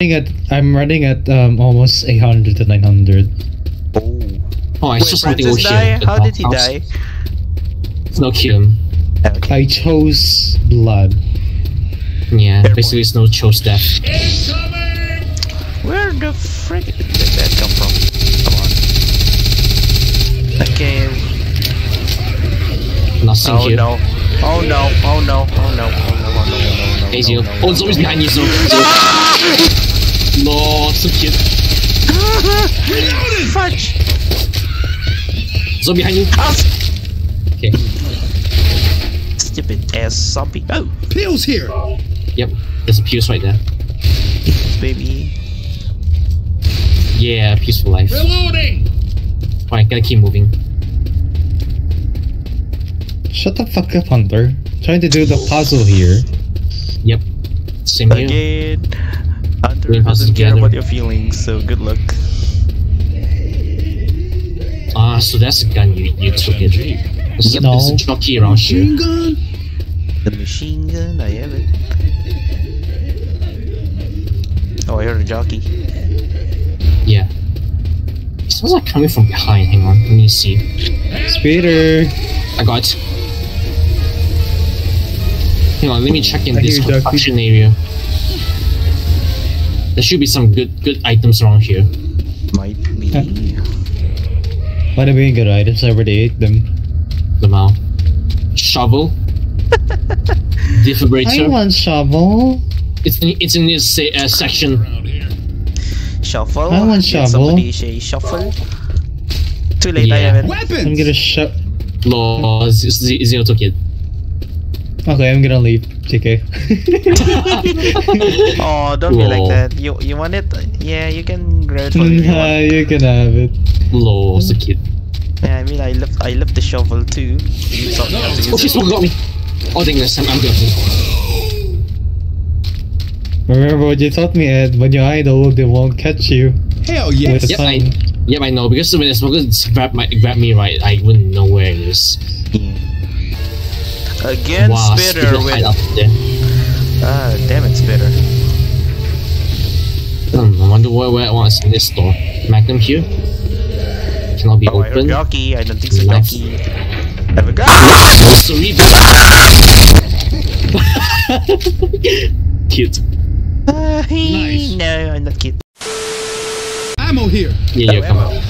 running at I'm running at um almost 800 to 900. Oh. Oh, I Wait, saw something Francis die? How did he House. die? No kill him. Okay. I chose blood. Yeah, Fair basically it's no chose death. Where the frick did that come from? Come on. Okay. Nothing Oh here. no. Oh no. Oh no. Oh no. Oh no. Oh no. Oh no. Oh no. Hey, no, Zio. no, Oh, no, zombies no. behind you, Zio. Zio. no, so cute. Fudge. Zombie behind you. Ah, Okay. Stupid ass zombie. Oh, Pills here. Yep. There's a Pierce right there. baby. Yeah, peaceful life. Reloading. Alright, gotta keep moving. Shut the fuck up, Hunter. trying to do the puzzle here. Yep. Same. Again. Hunter Doing puzzles doesn't care together. about your feelings, so good luck. Ah, so that's the gun you, you took it. Yep, No. there's a jockey around here. Machine gun. The machine gun, I have it. Oh, I heard a jockey. Yeah. It sounds like coming from behind. Hang on, let me see. Speeder! I got it. Hang on, let me check in I this construction area. There should be some good good items around here. Might be. What are being good items? I already ate them. Lamau. Shovel. I want shovel. It's in, it's in this uh, section. Around here. Shuffle. I want Did shovel. Somebody say shuffle. Too late, I Yeah. have it. Weapons. I'm gonna shut. Law Z- Z- Zero took it. Okay, I'm gonna leave. JK. Oh, don't be like that. You you want it? Yeah, you can grab it for me. you nah, you can have it. Law, the kid. Yeah, I mean, I love I love the shovel too. You taught me how to Oh, use she it. smoke got me. Oh, dang this time I'm good. Remember what you taught me, Ed? When you're idle, they won't catch you. Hell With yes. Yep, I, yep, I know. Because when the smoker grab, my, grab me right, I wouldn't know where it is. Again, wow, spitter Spitter with up there. ah, damn it, spitter. Hmm, I wonder where, where I want in this store. Magnum here? Cannot be Oh, I open. jockey. I don't think so, Nice. Have a gun. Sorry, Cute. Uh, Nice. No, I'm not kidding. Ammo here. Yeah, yeah, Oh, come ammo. on.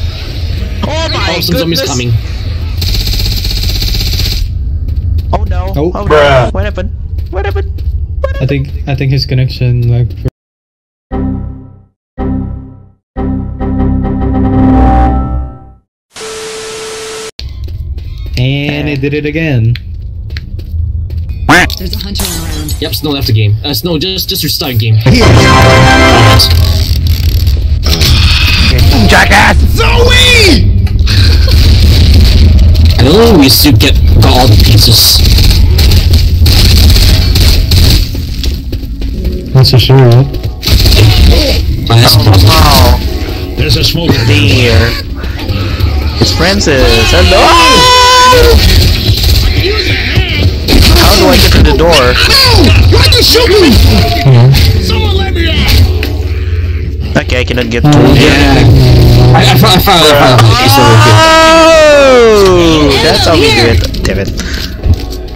Oh my Oh, some zombies coming. Oh no. Oh. no. Bruh. What happened? What happened? I think I think his connection like. And it did it again. There's a hunter around. Yep, Snow left the game. Uh, Snow, just just restart game. Jackass! Zoe. I don't know if we still get got all the pieces. That's a sure. But that's a problem. Wow. There's a smoker. Dear. It's Francis. Hello. How do I get to the door? Why'd you shoot me? Someone let me out. Okay, I cannot get to Oh, it. yeah. I, I found, I found, I found. Okay, so Oh, that's how we do it. Damn it.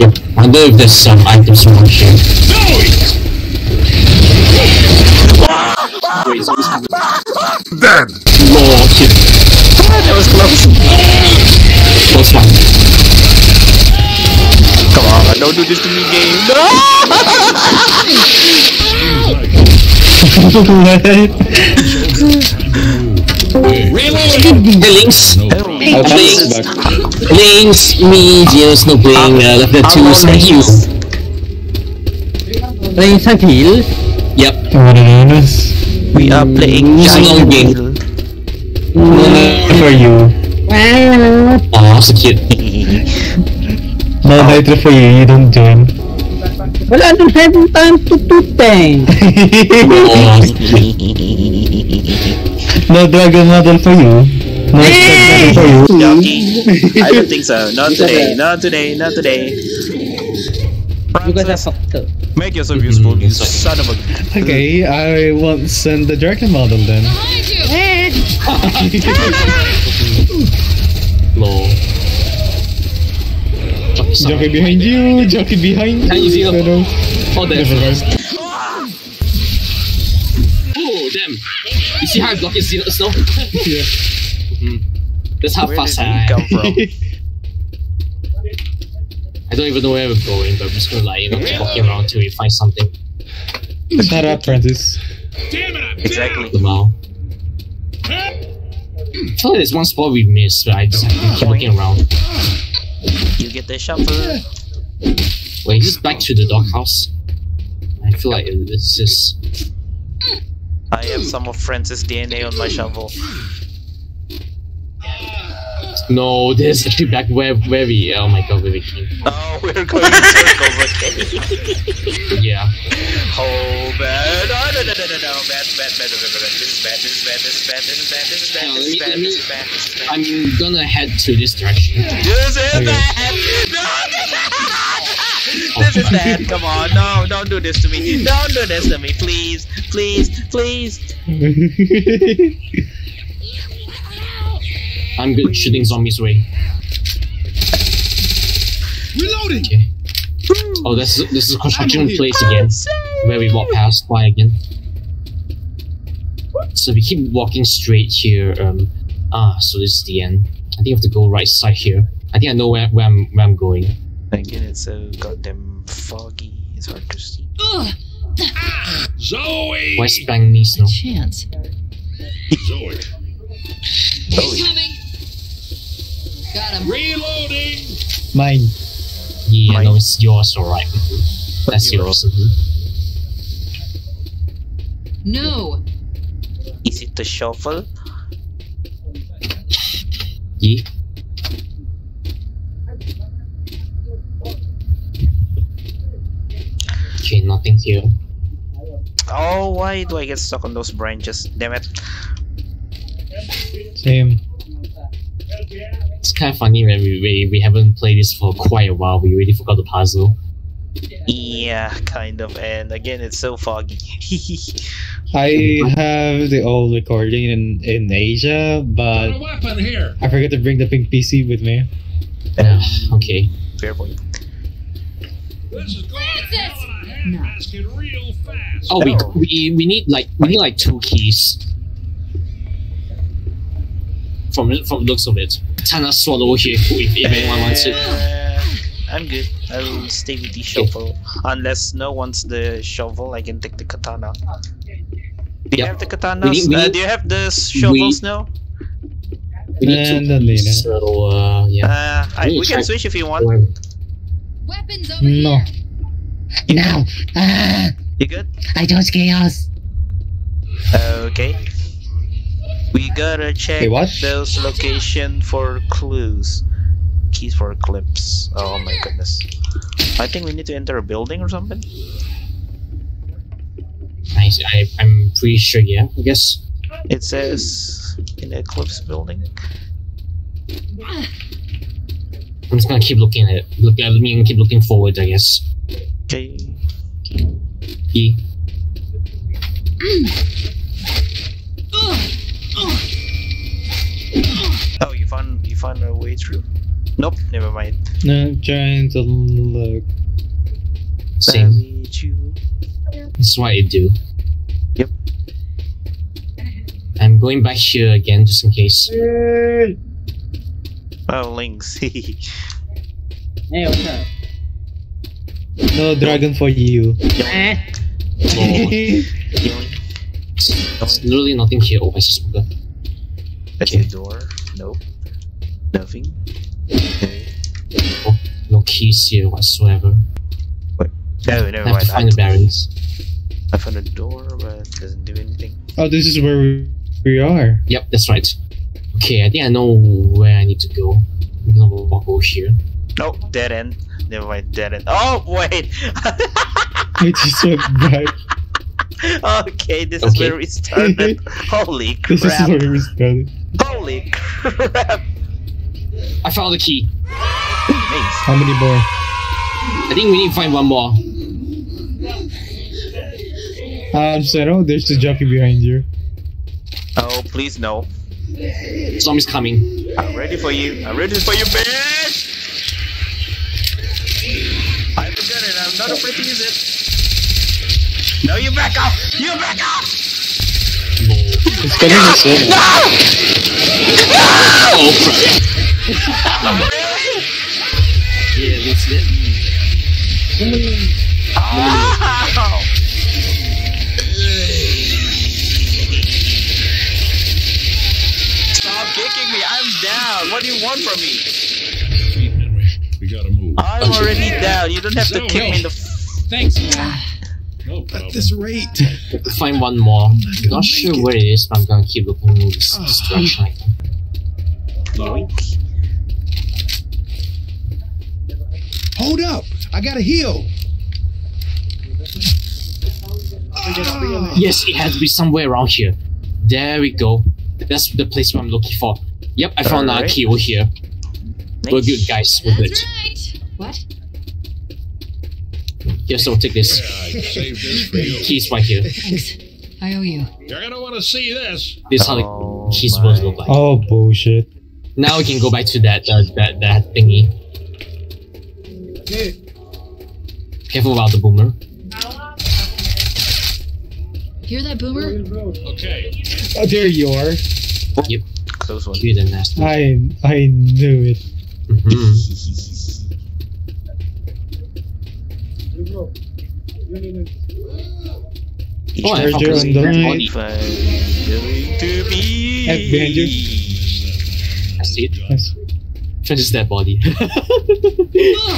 Yep. I wonder if there's some um, items around here. Zoe. Wait, zombies. Dead! Lord, shit. Ah, that was close. Close one. Come on, don't do this to me, game. No! Hey, Links. Links. Me, Gio, Snow playing uh, Left 4 Dead 2, thank you. Playing some heal. Yep. What? We are playing It's long game. You. Aw, so cute. No later for you. You don't join. Wala nang seven times to tuteng. Aw, so cute. No dragon model for you. No step model for you. Jockey? I don't think so. Not today. Not today. Not today. You guys are Francis, fucked up. Make yourself useful, you it's like- son of a. Okay, I won't send the dragon model then. Behind you! Lol. Jockey son. Behind you, jockey behind Behind you. Pero, Oh, there. never mind. You see how I block his zero snow? Yeah. Mm-hmm. That's how Where fast did I he come from? I don't even know where we're going, but I'm just gonna like, you know, keep walking around till we find something. Shut up, Francis. Damn it! I'm Exactly. Wow. I feel like there's one spot we missed, but I just have to keep looking around. You get the shuffle. Wait, is this back to the doghouse? I feel like it's just. I have some of Francis' DNA on my shovel. No, this actually back where where we. Oh my god, where we came from. Oh, we're going in circles, okay. Yeah. Oh, bad. Oh, no, no, no, no, no. Bad, bad, bad, bad, bad, bad. This is bad, this is bad, this is bad, this is bad, this is bad, this is bad, this is bad, this is bad. I'm gonna head to this direction. This is bad. No, this is bad. Come on, no, don't do this to me. Don't do this to me, please, please, please. I'm good shooting zombies away. Reloading! Okay. Oh, this is this is a construction place again, where we walk past by again. So we keep walking straight here. Um, ah, so this is the end. I think I have to go right side here. I think I know where, where I'm where I'm going. Again, it's so goddamn foggy. It's hard to see. Ugh, Zoe! Why spang me snow? chance. Zoe. He's coming. Got him. Reloading! Mine. Yeah, Mine. no, it's yours. All right. That's yours. No! Is it the shovel? Yeah. Okay, nothing here. Oh, why do I get stuck on those branches? Damn it. Same. It's kind of funny when we, we we haven't played this for quite a while. We already forgot the puzzle. Yeah, kind of. And again, it's so foggy. I have the old recording in, in Asia, but here! I forgot to bring the pink PC with me. Yeah, okay. Fair point. Hell in a handbasket real fast! Oh, we, we we need like we need like two keys. From from the looks of it, Tana swallow here if, if anyone wants it. Uh, I'm good. I'll stay with the shovel. Unless no one's the shovel, I can take the katana. Do you Yep. have the katanas? We need- we uh, do you have the shovels now? We need And two the leader. keys, so uh yeah. Uh, I, We we can switch if you want. Weapons over No. here! No. Ah, You good? I chose chaos. Okay. We gotta check Hey, what? those location for clues. Keys for clips. Oh my goodness. I think we need to enter a building or something. Nice. I I'm pretty sure. Yeah. I guess. It says in the Eclipse building. I'm just gonna keep looking at it. Look. I mean, keep looking forward. I guess. Okay. E. Oh, you found you found a way through. Nope, never mind. No, I'm trying to look. Same. Very true. This is what I do. Yep. I'm going back here again just in case. Oh, links. Hey, what's up? No dragon for you. Eh, Oh, there's literally nothing here. Oh, I see smoker. That's the door. Nope. Nothing. Okay. No keys here whatsoever. No, never I have mind. to find the I, barrels. I found a door, but it doesn't do anything. oh, this is where we, we are. Yep, that's right. Okay, I think I know where I need to go. I'm gonna walk over here. Nope, dead end. Never mind, dead end. Oh, wait! I just went back. okay, this is where we started. Holy crap. This is where we started. Holy crap. I found the key. Nice. How many more? I think we need to find one more. Um, Xeno, there's the jockey behind you. Oh, please no. Zombies coming. I'm ready for you. I'm ready for you, bitch! Forgot it. I'm to use it. No, you back up! You back up! No. It's coming to Xeno. Oh crap. Yeah, that's it. Ow! Stop kicking me. I'm down. What do you want from me? I'm already down. You don't have to kick no. me in the. F- Thanks. No problem. At this rate, Find one more. gonna Not sure it. where it is, but I'm gonna keep looking in this, this Ah. direction. I. Yoink. hold up. I gotta heal. Ah, Yes, it had to be somewhere around here. There we go. That's the place where I'm looking for. Yep, I found another Alright. key over here. We're good, guys. We're good. That's right. What? Here, so take this. Yeah, I saved this for you. Keys right here. Thanks. I owe you. You're gonna want to see this. This is how Oh the keys supposed to look like. Oh, bullshit. Now we can go back to that uh, that that thingy. Careful about the boomer. Hear that, Boomer? Okay. Oh, there you are. Yep. Close one. Cute and nasty. I I knew it. Mhm. Oh, I found Charger this on the dead right. body. Fine. Going to be. At behind you. I see it. Yes. Finishes that body.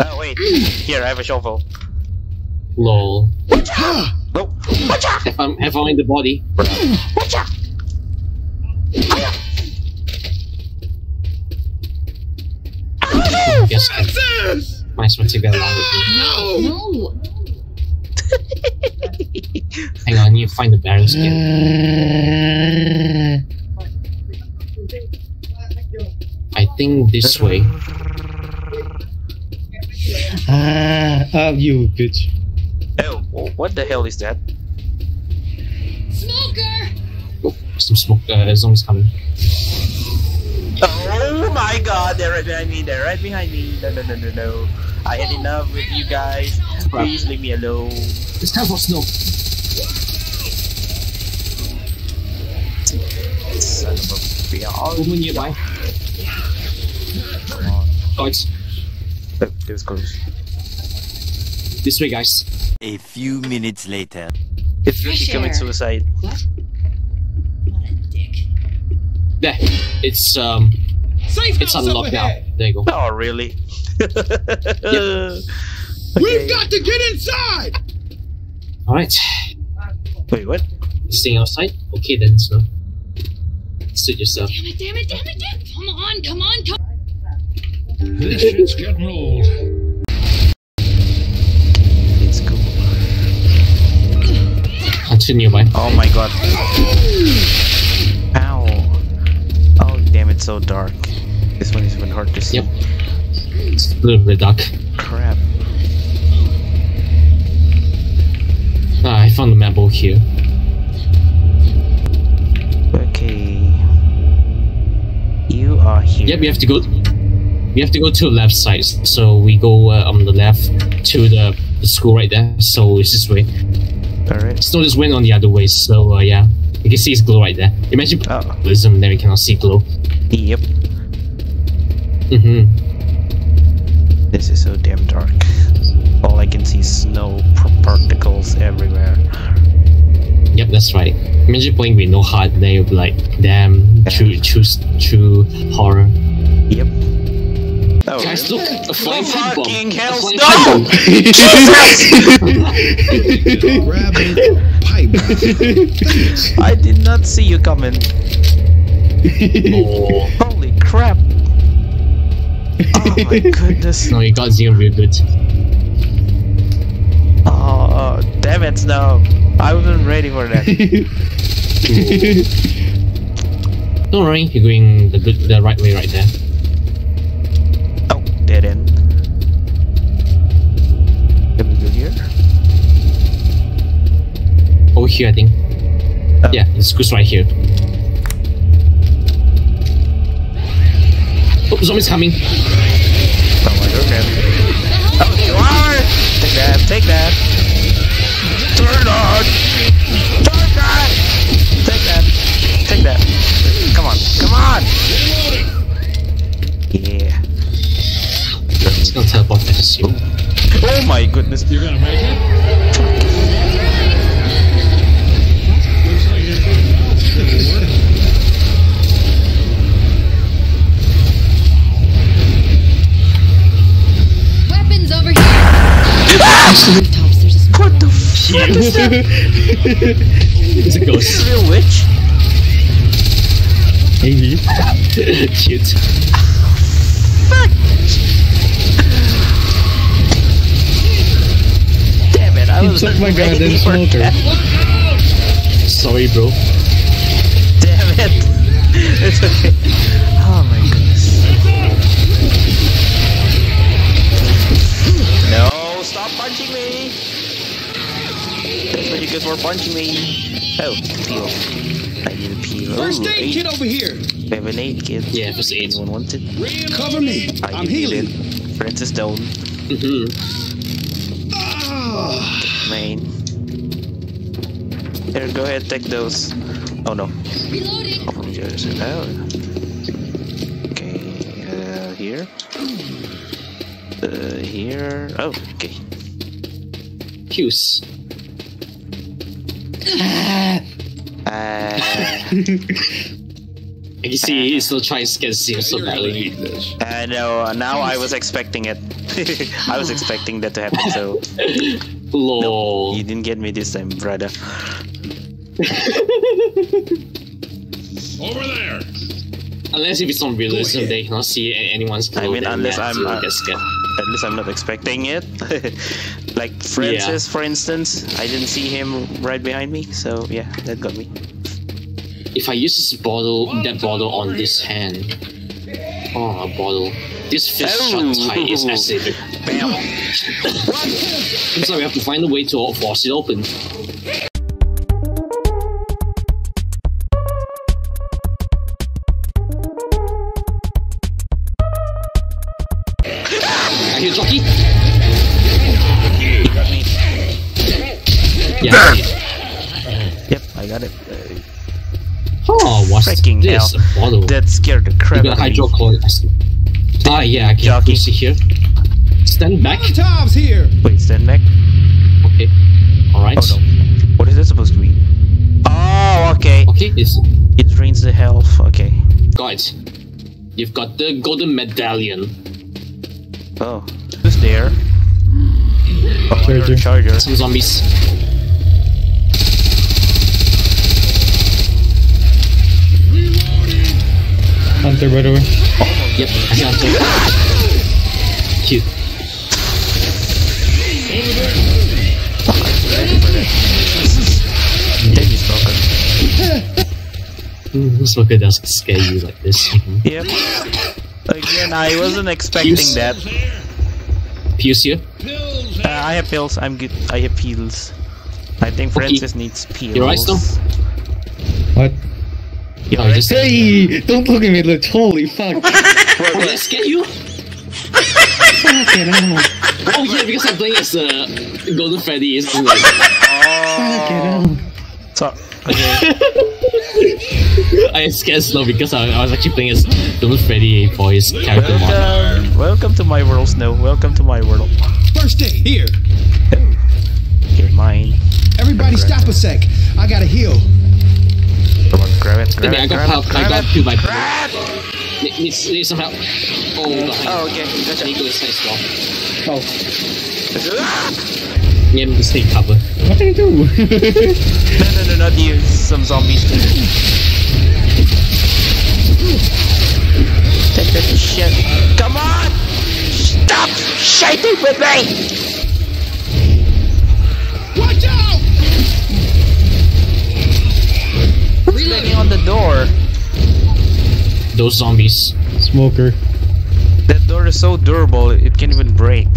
Oh wait. Here, I have a shovel. Lol. ah, No. Have I, have I'm in the body? Guess I this. might as well take that along with me. No. No. Hang on, I need to find the barrel skin. I think this way. Ah, ah, you bitch. Oh, what the hell is that? Smoker. Oh, some smoke. Uh, zombies coming. Oh my god, they're right behind me, they're right behind me. No, no, no, no, no. I had enough with you guys. Please leave me alone. It's time for snow. Son of a bitch. Woman nearby. Come on. Oh, it's Oh, it was close. this way, guys. A few minutes later. It's Fresh really commit suicide. What? What a dick. There. It's um. Safe It's house up unlocked now. There you go. Oh, really? We've got to get inside. All right. Wait, what? Staying outside. Okay then. So. Suit yourself. Damn it, damn it, damn it, damn it. Come on, come on, come This shit's getting old. It's cool. Continue by. Oh my god. Ow. Oh, damn, it's so dark. This one is even hard to see. Yep. It's a little bit dark. Crap. Ah, I found the map over here. Okay. You are here. Yep, we have to go. We have to go to the left side. So we go uh, on the left to the, the school right there. So it's this way. Alright. Snow just went on the other way. So uh, yeah, you can see it's glow right there. Imagine Oh. then we cannot see glow. Yep. Mm-hmm. This is so damn dark. All I can see is snow particles everywhere. Yep, that's right. Imagine playing with no heart, then you'll be like, damn, true, true, true horror. Yep. Oh, Guys, look, a flying pipe bomb. fucking A hell, flying stop! pipe bomb. Grab a pipe. I did not see you coming. Oh, Holy crap! Oh my goodness! no, you got zero real good. Oh, uh, damn it, no. I wasn't ready for that. Don't worry, you're going the good, the right way right there. Oh, dead end. Can we go here? Over here, I think. Oh. Yeah, it's screws right here. Oh, zombie's coming. Oh my god. Oh, you are! Take that, take that. Turn on! Turn that! Take that. Take that. Come on, come on! Yeah. It's gonna teleport back to zero. Oh my goodness. You're gonna make it? Rooftops, there's a small What the fuck is that? It's a Is ghost. this a real witch? Maybe. Cute. Damn it, I He was took my goddamn for smoker. that. Sorry, bro. Damn it. It's okay. That's we're get for punching me. Oh, peel. I need a peel. First Ooh, aid eight. kit over here. We have an aid kit. Yeah, first aid. Anyone want it? Cover me. I I'm healing. it. Francis Stone, Mm-hmm. Ah. main. Here, go ahead, take those. Oh no. Reloading! Oh, from the other side. Oh. Okay, uh, here. Uh, here. Oh, okay. Fuse. Uh, I can see he's still trying to scare Zero so You're badly. need this. uh, now I was expecting it. I was expecting that to happen, so Lol. you didn't get me this time, brother. Over there. Unless if it's on realism, they cannot see a- anyone's I mean, unless I'm, Zero uh, gets scared. At least I'm not expecting it. like Francis, for instance, I didn't see him right behind me, so yeah, that got me. If I use this bottle, that bottle on this hand. Oh, a bottle. This fist Oh. shot tight is acidic. Bam! So we have to find a way to force it open. This? hell. A that scared the You crap got out of me. hydrochloric. Ah, yeah, I can Jockey. push it here. Stand back. Molotovs here. Wait, stand back. Okay. Alright. Oh no. What is that supposed to mean? Oh, okay. Okay, it's It drains the health. Okay. Guys. You've got the golden medallion. Oh, who's there? Oh, Charger. Charger. Some zombies. Hunter, by the way. Yep, I got it. Cute. Deadly smoker. Mm, Smoker doesn't scare you like this. Yep. Again, I wasn't expecting Fuse. that. Fuse here. Pills. Uh, I have pills. I'm good. I have pills. I think Okay. Francis needs pills. You alright, Snow? What? You Oh, just Hey! Don't look at me, look. Holy fuck. Oh, did I scare you? Fucking hell. Oh yeah, because I'm playing as uh, Golden Freddy. It's like, Fucking hell. So, okay. I scared Snow because I, I was actually playing as Golden Freddy for his character mod. Welcome, welcome to my world, Snow. Welcome to my world. First day, here. You're mine. Everybody stop a sec. I gotta heal. Come on, grab it, grab Maybe I it, got grab help. it, I grab got it. killed by Grab! Need, need, need some help. Oh, behind. Oh, okay. Gotcha. Nico is nice well. Oh, Ah! Yeah, just take cover. what did I do? No, no, no, not you. Some zombies too. Take that shit. Come on! Stop shooting with me! Banging on the door? Those zombies. Smoker. That door is so durable, it can't even break.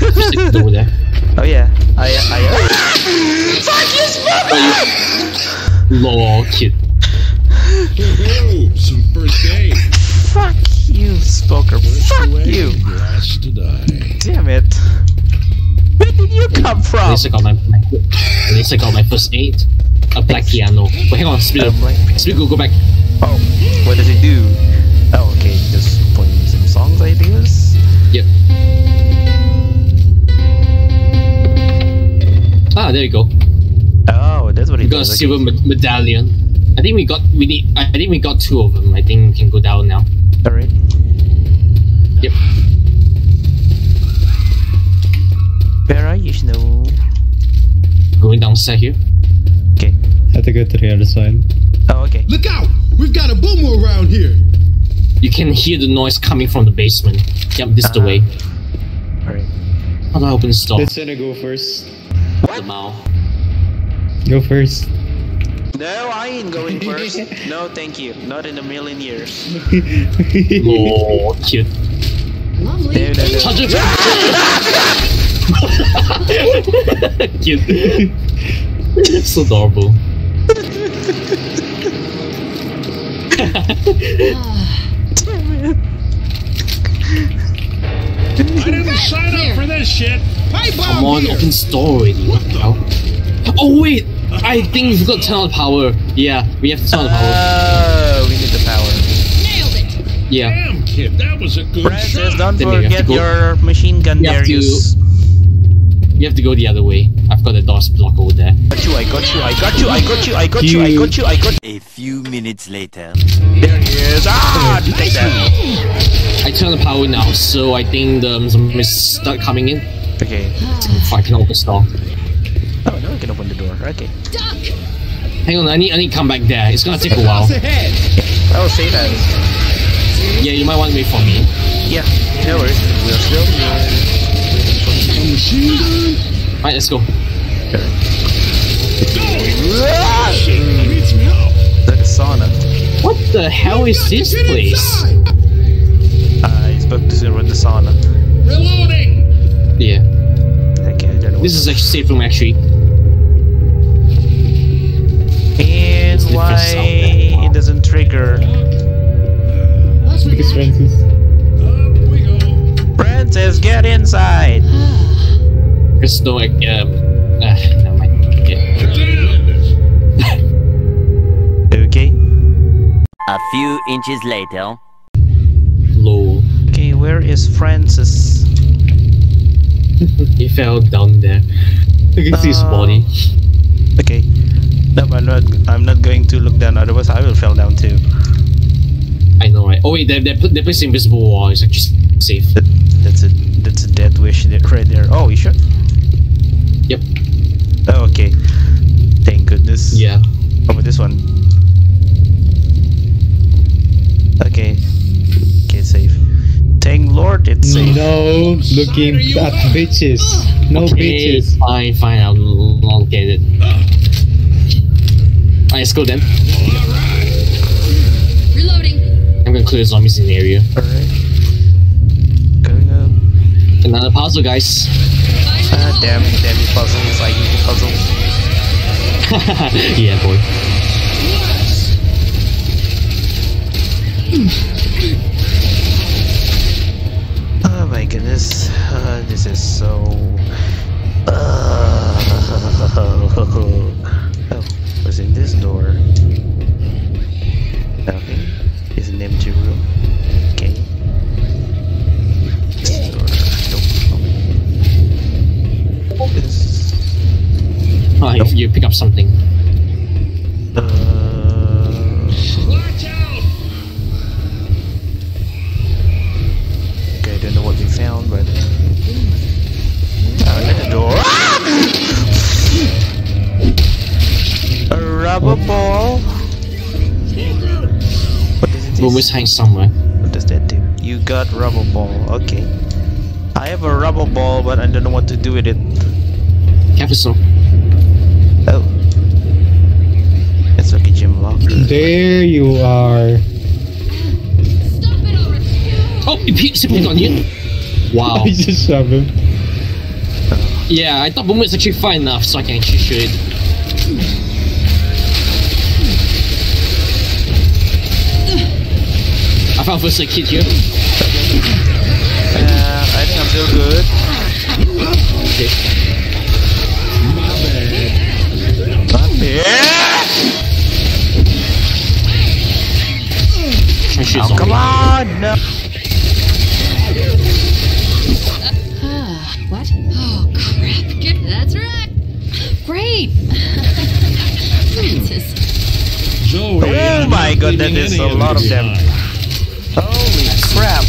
Just stick the door there. oh yeah, I, I. Fuck you, smoker! Lol, kid. Ooh, some first aid. Fuck you, Smoker. Fuck Away, you. Grass. Damn it. Where did you come from? At least I got my, my at least I got my first aid. A black piano. Wait, hang on. A black- go, go back. Oh, what does it do? Oh, okay, just playing some songs, I guess. Yep. Ah, there you go. Oh, that's what We it got a does. silver Okay. me- medallion. I think we got we need. I think we got two of them. I think we can go down now. Alright. Yep. Where are you, Snow? Going downstairs here. Okay. Have to go to the other side. Oh, okay. Look out! We've got a boomer around here. You can hear the noise coming from the basement. Yep, this is the Uh-huh. way. Alright. How do I open this door? Let's gonna go first. The mouth. Go first. No, I ain't going first. no, thank you. Not in a million years. Lord, cute. Lovely. No, no, no. Cute. so adorable. I didn't sign up for this shit. Pipe Come on, here. open store already. What the? Oh wait! I think we forgot to turn on power. Yeah, we have to turn on the power. Oh, we need the power. Nailed it. Yeah. Damn, kid, that was a good Francis, shot. don't Then we have to forget go- your machine gun We have to- Darius. We have to go the other way. I've got the doors blocked over there. Got you, I got you, I got you, I got you, I got you, I got you, I got you. A few minutes later. There he is. Ah, take that. I turn on the power now, so I think the zombies start coming in. Okay. Fuck, I can open the store. Oh, now I can open the door. Okay. Duck. Hang on, I need I need to come back there. It's gonna take a while. Boss ahead. Oh, say that. Yeah, you might want to wait for me. Yeah, no worries. We're still here. A machine gun? Alright, let's go. Shit, I need some help. Is that a sauna? What the hell is this place? inside. I spoke to Zero in the sauna. Reloading. Yeah, Okay, I don't know. this is a safe room actually. And why it doesn't trigger? Let's Because. Francis. Up we go. Francis, get inside. There's no um, uh, never mind. Yeah. Okay. A few inches later. Low. Okay, where is Francis? He fell down there. I can see his Uh, body. Okay. No, I'm not. I'm not going to look down. Otherwise, I will fall down too. I know, right? Oh wait, they they put they place invisible wall. It's just safe. That, that's a that's a death wish there, right there. Oh, you sure? Yep. Oh, okay. Thank goodness. Yeah. How about this one? Okay. Okay, safe. Thank Lord, it's safe. No looking at bitches. No okay, bitches. fine, fine. I'll, I'll get it. Alright, let's go then. Reloading. I'm gonna clear the zombies in the area. Alright. Going up. Another puzzle, guys. Find the Ah, hole. Damn, damn puzzles. I hate puzzles. yeah, boy. Oh my goodness. Uh, this is so. Uh, oh, what's in this door? Nothing. It's an empty room. Ah, you, you pick up something. Uh. Watch out. Okay, I don't know what we found, but. At the door. A rubber ball. What does it do? Boom is hanging somewhere. What does that do? You got rubber ball. Okay. I have a rubber ball, but I don't know what to do with it. Careful, There you are. Oh, you pukes up an onion. Wow. He's just seven. Yeah, I thought Boomer's actually fine enough, so I can actually shoot it. I found first a kid here. Yeah, I think I'm still good. Okay. My bad. My bad. Try shoot Oh, zombie. come on! No. Ah, what? Oh, crap. Get- That's right. Great. Francis. Zoe, Oh my god, that leaving is any a lot of them. behind. Holy crap!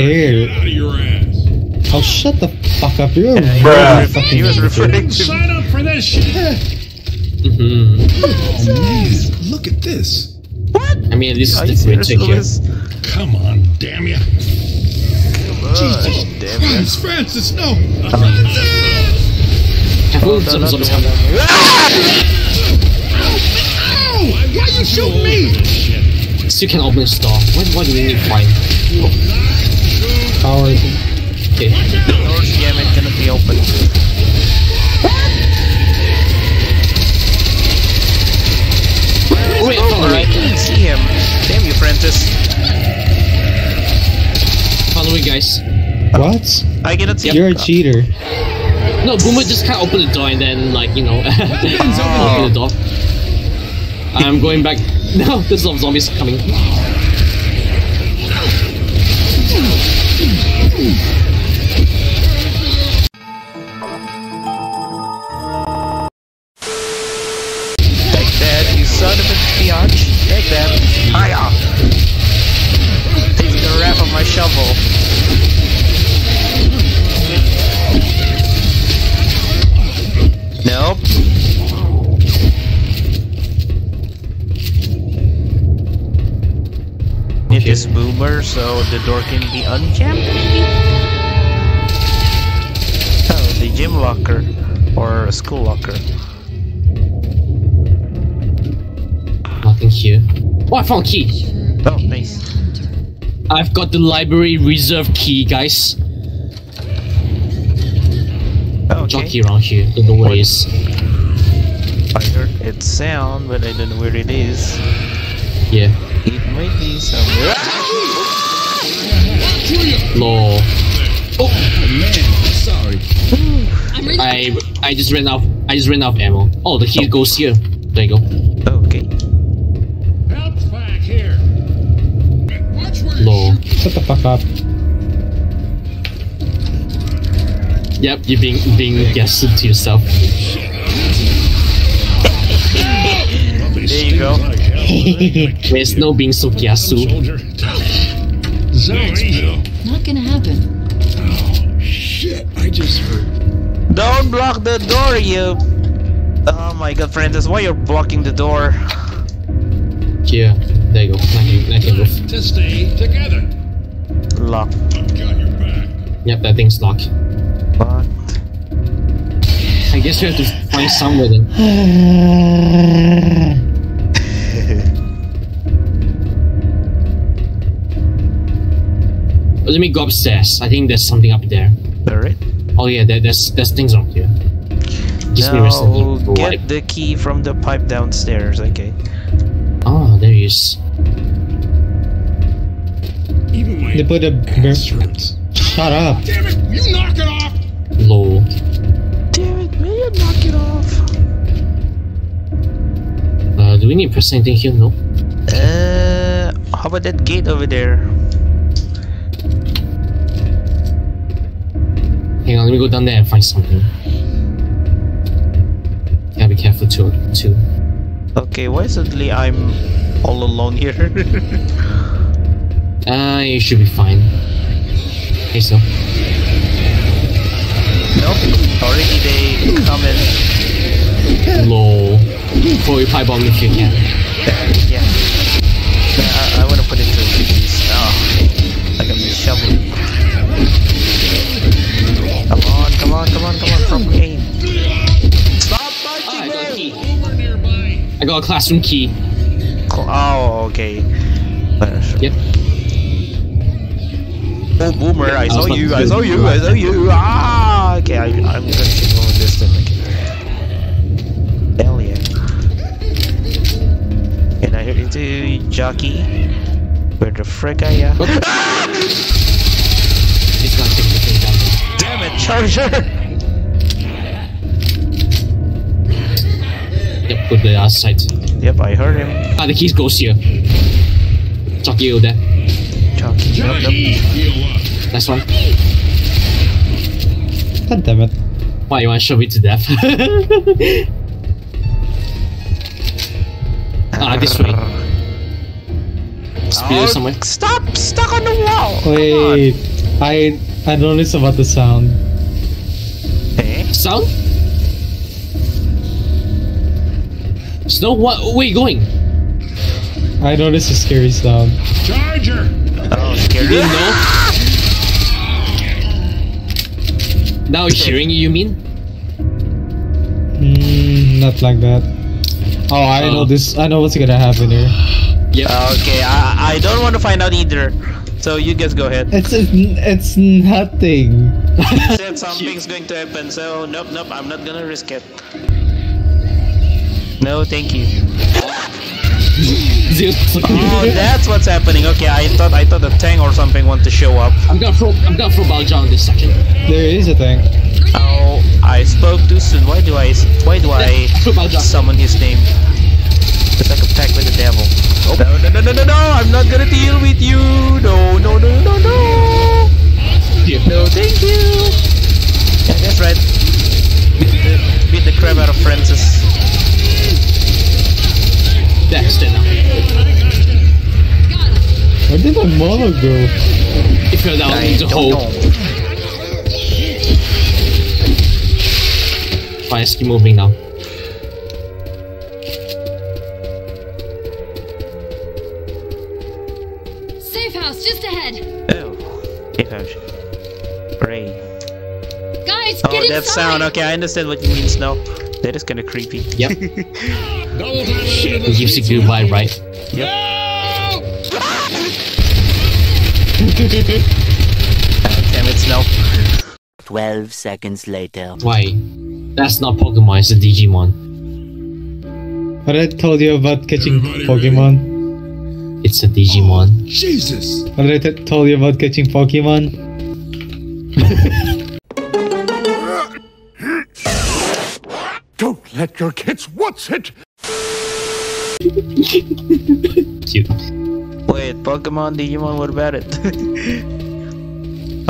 Air. head out of your ass. Oh, shut the fuck up. You're Yeah, he fucking he was referring to Sign up for this shit. hmm Oh man, look at this. What? I mean, this is Are the you great serious, take here. Lewis? Come on, damn ya. Jesus damn. Christ, Francis, no. Careful, some zombies. Ow! Why you shoot me? Still can open the store. Why, why do we need fine? Coward. Okay. Doors jam it cannot be open. Oh, wait, I found Alright. I didn't see him. Damn you, Francis. Found a way, guys. What? I cannot see You're a cheater. No, Boomer just can't open the door and then, like, you know, open the door. I'm going back. No, there's some zombies coming. Is boomer, so the door can be unjammed. Oh, the gym locker or a school locker. Oh, Nothing here. Oh, I found a key. Oh, nice. I've got the library reserve key, guys. Okay. Jockey around here. Where it is. I heard its sound, but I don't know where it is. Yeah. It might be somewhere. Lol. Oh, man, sorry. I'm I I just ran out. I just ran out of ammo. Oh, the key goes here. There you go. Okay. Help's back here. Watch where Lol. you shoot. Shut the fuck up. Yep, you're being being gaslit to yourself. There you go. There's no being so gasu. Soldier. Zoe. not gonna happen. Oh, shit. I just heard. Don't block the door, you. Oh my god, Francis, why you're blocking the door? Yeah, there you go. Nothing, nothing move. To stay together. Lock. I've got your back. Yep, that thing's locked. Locked. I guess we have to find somewhere then. Let me go upstairs. I think there's something up there. Alright. Oh yeah, there, there's there's things up here. Gives me Now Evil get vibe. the key from the pipe downstairs, okay? Oh, there he is. Even my They put a. ass hurts. Shut up. Damn it! You knock it off! Lol. Damn it, will you knock it off? Uh, do we need to press anything here? No. Uh, how about that gate over there? Hang on, let me go down there and find something. Gotta be careful too. Too. Okay, why suddenly I'm all alone here? Uh, you should be fine. Okay, so. nope. Already they come in. Lol. Throw your pipe bomb if you can. Yeah. I, I wanna put it to these. Oh, I got the shovel. On, come on, come on, come on, from aim. Stop I punching got a me! key. I got a classroom key. Oh, okay. Yep. Oh, boomer! I I saw was about you! I saw you! I saw you! Ah! Okay, I, I'm gonna keep going this time. Okay. Hell yeah! And I heard into jockey. Where the frick are ya? charger! Yep, go to the other side. Yep, I heard him. Ah, the keys goes here. Jockey over there. Jockey. Yep, yep. Jockey, heal up. Nice one. God damn it. Why you wanna shove me to death? ah, this way. Spitter Oh, somewhere. Stop! Stuck on the wall! Wait, I I noticed about the sound. On. Sound? Snow, what? Where you going? I noticed a scary sound. Charger! Oh, scary. You didn't know? Now hearing you, you mean? Mm, not like that. Oh, I Oh. know this. I know what's gonna happen here. Yeah. Okay, I, I don't want to find out either. So you guys go ahead. It's it's, it's nothing. said something's going to happen, so nope, nope, I'm not gonna risk it. No, thank you. Oh, that's what's happening. Okay, I thought I thought a tank or something want to show up. I'm gonna throw. I'm gonna throw Balja in this second. There is a thing. Oh, I spoke too soon. Why do I? Why do I Throw Balja. summon his name? It's like a pact with the devil. Oh. No, no, no, no, no, no! I'm not gonna deal with you. No, no, no, no, no. Here. No, thank you. Yeah, that's right. Beat the, beat the crap out of Francis. Dexter now. Where did my mono go? It fell down I into a don't hole. know. Fine, keep moving now. If I'm Ray. Guys, Oh, get that inside. sound. Okay, I understand what you mean now. That is kind of creepy. Yep. Double time into the It gives you good vibe, right? No! Uh, damn it, Snow. 12 seconds later. Why? That's not Pokemon, it's a Digimon. What I told you about catching Everybody Pokemon? It's a Digimon. Oh, Jesus! What did I t- told you about catching Pokemon? Don't let your kids watch it. Cute. Wait, Pokemon, Digimon, what about it?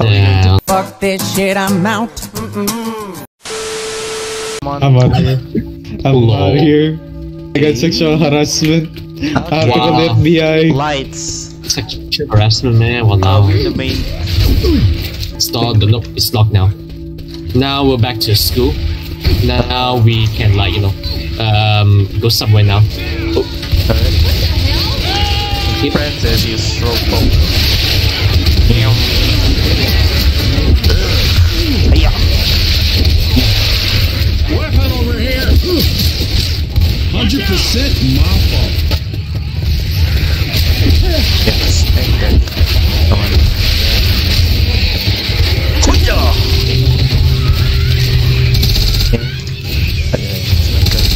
Yeah. Fuck this shit, I'm out. I'm out here. I'm Lol. out here. I got sexual harassment. I have to call the FBI. Lights. Sexual harassment, man. Uh, Wow. we're the main. It's locked. No, it's locked now. Now we're back to school. Now we can, like, you know, um, go somewhere now. Oh, keep Francis, you slowpoke. Damn. 100% my fault. Yes, thank. Come on. Kuya! Okay. Okay, it's not good.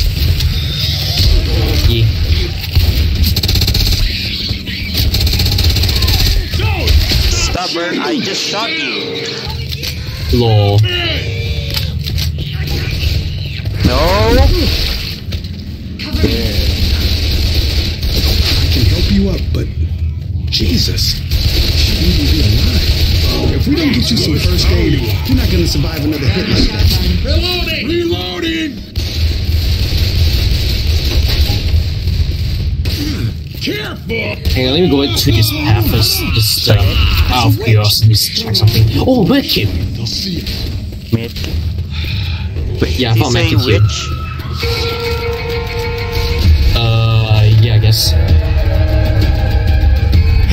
yeah. Stubborn, I just shot you. Lol. No! Jesus, she needn't be alive. If we don't get you some first aid, you're not gonna survive another hit like that. Reloading! Reloading! Careful! Hang on, let me go into this path first. Just um, out of curiosity, just check something. Oh, medkit! They'll see us. Mid. Wait, Yeah, I did found he say medkit here. which?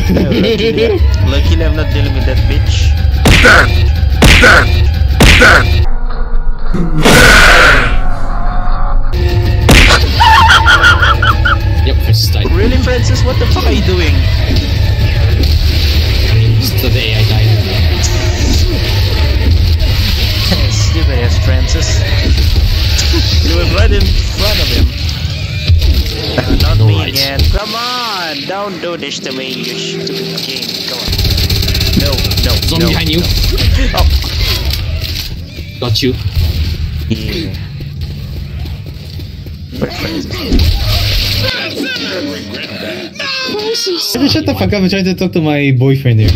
Luckily, luckily I'm not dealing with that bitch. Yep, Francis died. Really, Francis? What the fuck are you doing? I mean, still the AI died. Stupid ass Francis. you were right in front of him. Uh, not No me again. Come on! Don't do this to me, you stupid king. Come on. No, no, Zombie no. behind you. Oh, Got you. yeah. Where's Francis? Shut the fuck up! I'm trying to talk to my boyfriend here.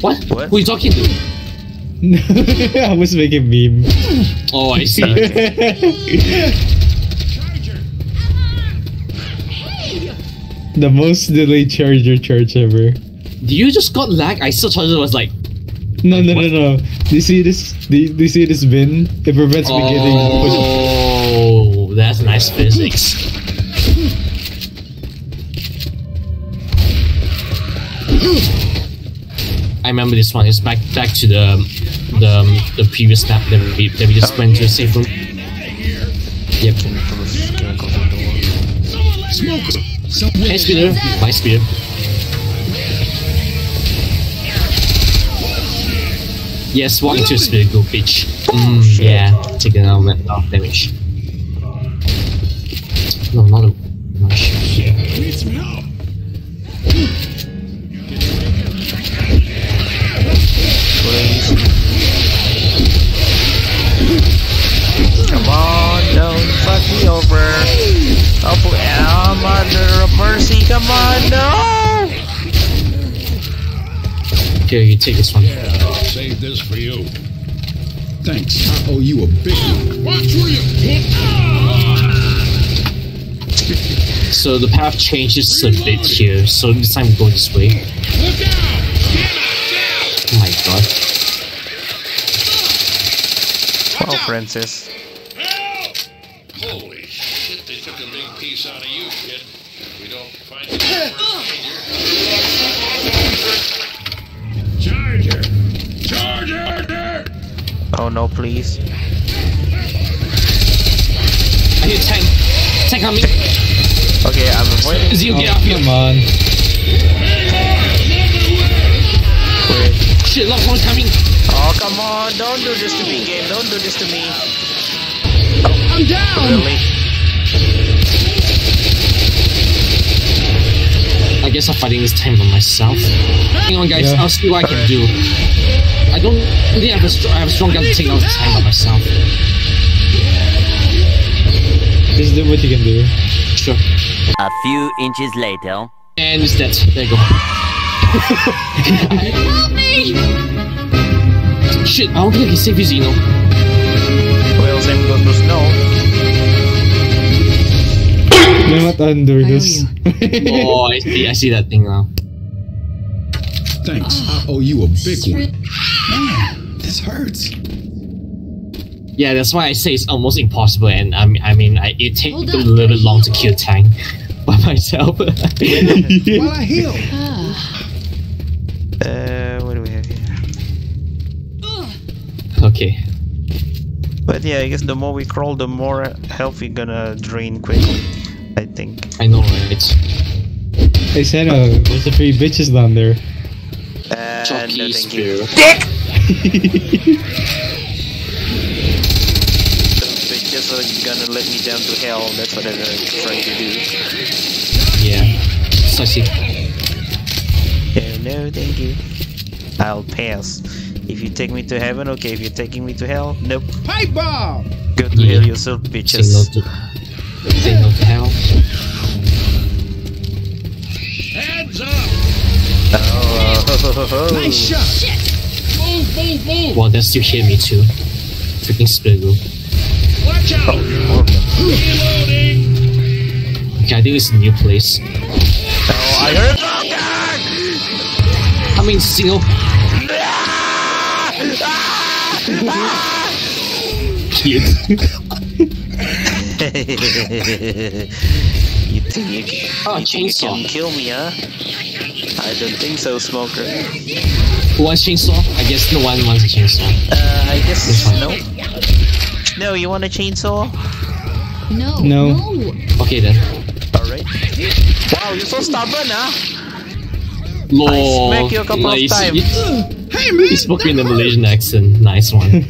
What? What? Who are you talking to? I was making meme. Oh, I see. the most delayed charger charge ever. Do you just got lag? I still thought it was like. No, no, no, no. Do you see this? Do you, do you see this bin? It prevents me getting. Oh, that's nice physics. I remember this one. It's back back to the the the previous map that we that we just went to a safe room. Yep. Smoker. Hey, spitter. Bye, spitter. Yes, into a spitter, go bitch. Mm, yeah, taking out of damage. No, not a. Not a shit. Need some help. Please. Come on, don't fuck me over. Oh, boy, I'm under of mercy. Come on, no! Here, you take this one. I'll save this for you. Thanks. I owe you a big one. Watch where you So the path changes a bit here. So this time we go this way. Look out! Oh my god. Oh, Francis. Oh no, please. I hear tank. Tank on me. Okay, I'm avoiding. Zio, get Oh, here. come on. Wait. Shit, lots one's coming. Oh, come on. Don't do this to me, game. Don't do this to me. I'm down! Really? I guess I'm fighting this time by myself. Hang on, guys. Yeah. I'll see what I can do. I don't think I have a, str- I have a strong gun to take out this time by myself. Just do what you can do. Sure. A few inches later. And it's dead. There you go. Help me! Shit, I don't think I can save you, Xeno. Well, same goes to snow. You're not under I owe this. Oh, I see. I see that thing now. Thanks. I owe you a big one. Man, this hurts. Yeah, that's why I say it's almost impossible, and I mean, I mean, I, it takes a little bit long to kill tank by myself. While I heal. Uh, what do we have here? okay. But yeah, I guess the more we crawl, the more health we're gonna drain quickly. I think. I know, right? Hey Santa, there's a free bitches down there. Uh, Chucky no, thank you. spear. The bitches are gonna let me down to hell. That's what they're trying to do. Yeah. So I see. Yeah, no, thank you. I'll pass. If you take me to heaven, okay. If you're taking me to hell, nope. Pipe bomb. Go to Yeah. hell yourself, Say no bitches. to. Say no to hell. Heads up! Oh, Nice shot. Move, move, move! Well, that still hit me too. Freaking Spiggle. Watch out! Reloading! Okay, I think it's a new place. Oh, I heard. I mean, single. Cute. you think you, can- Oh, you think you can kill me, huh? I don't think so, Smoker. Who wants chainsaw? I guess no one wants a chainsaw. Uh, I guess This one. no. No, you want a chainsaw? No. No. No. Okay then. Alright. Wow, you're so stubborn, huh? Lol. smack you a couple of Nice. times. Hey, man! you spoke in a Malaysian accent. Nice one. Where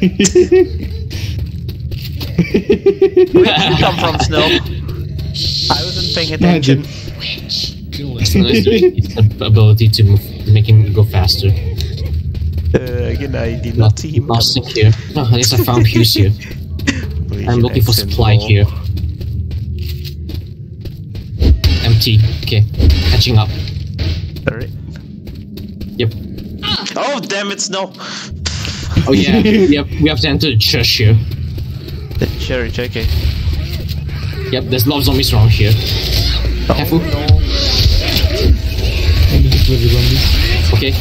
did you come from, Snow? I wasn't paying attention. Kill It's it. nice it's the ability to move, make him go faster. Uh, again, I did not see him. Nothing here. Oh, at least I found Pews here. coming. I'm looking for supply ball. here. Empty. Okay. Catching up. Alright. Yep. Oh, damn it, no! Oh yeah. yep. We have to enter the church here. The church, okay. Yep. There's a lot of zombies around here. Careful. And just live with zombies. Okay.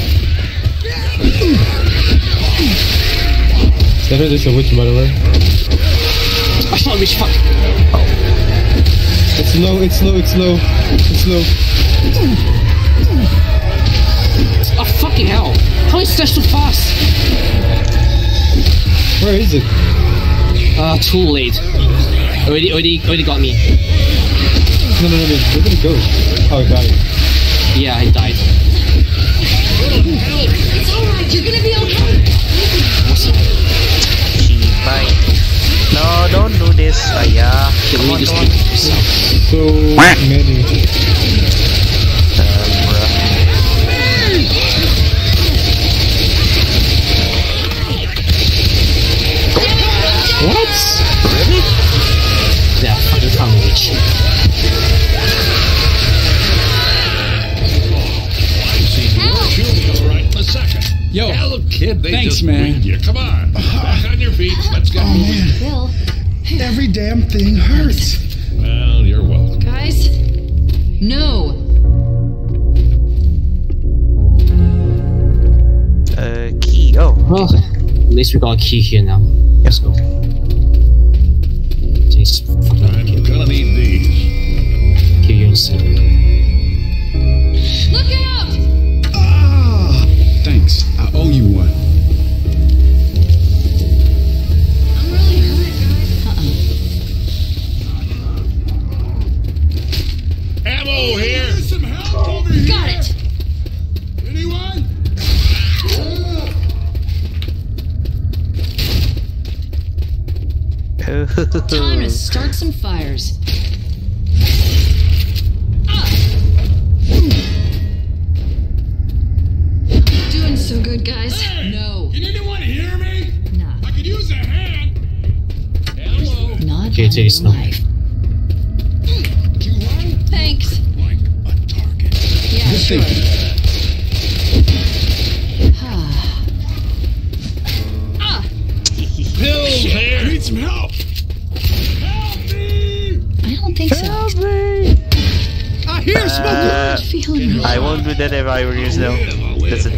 That is a witch, by the way. I shot which fuck. It's low, it's low, it's low. It's low. Oh fucking hell! How is that so fast? Where is it? Ah, too late. Already, already, already got me. No, no, no, no. Where did it go? Oh, it died. Yeah, I died. It's alright. You're gonna be okay. No, don't do this. Aya. Can Come we on, just come keep on. yourself? So many. Uh. What? Yeah, fucking found a witch. All right in a second. Yo, Yeah, look, kid, they thanks, just man. you. Come on, back on your feet. Let's get Oh, moving. man. Bill, Every damn thing hurts. Well, you're welcome. guys. No. Uh, key. Oh, Well, at least we got a key here now.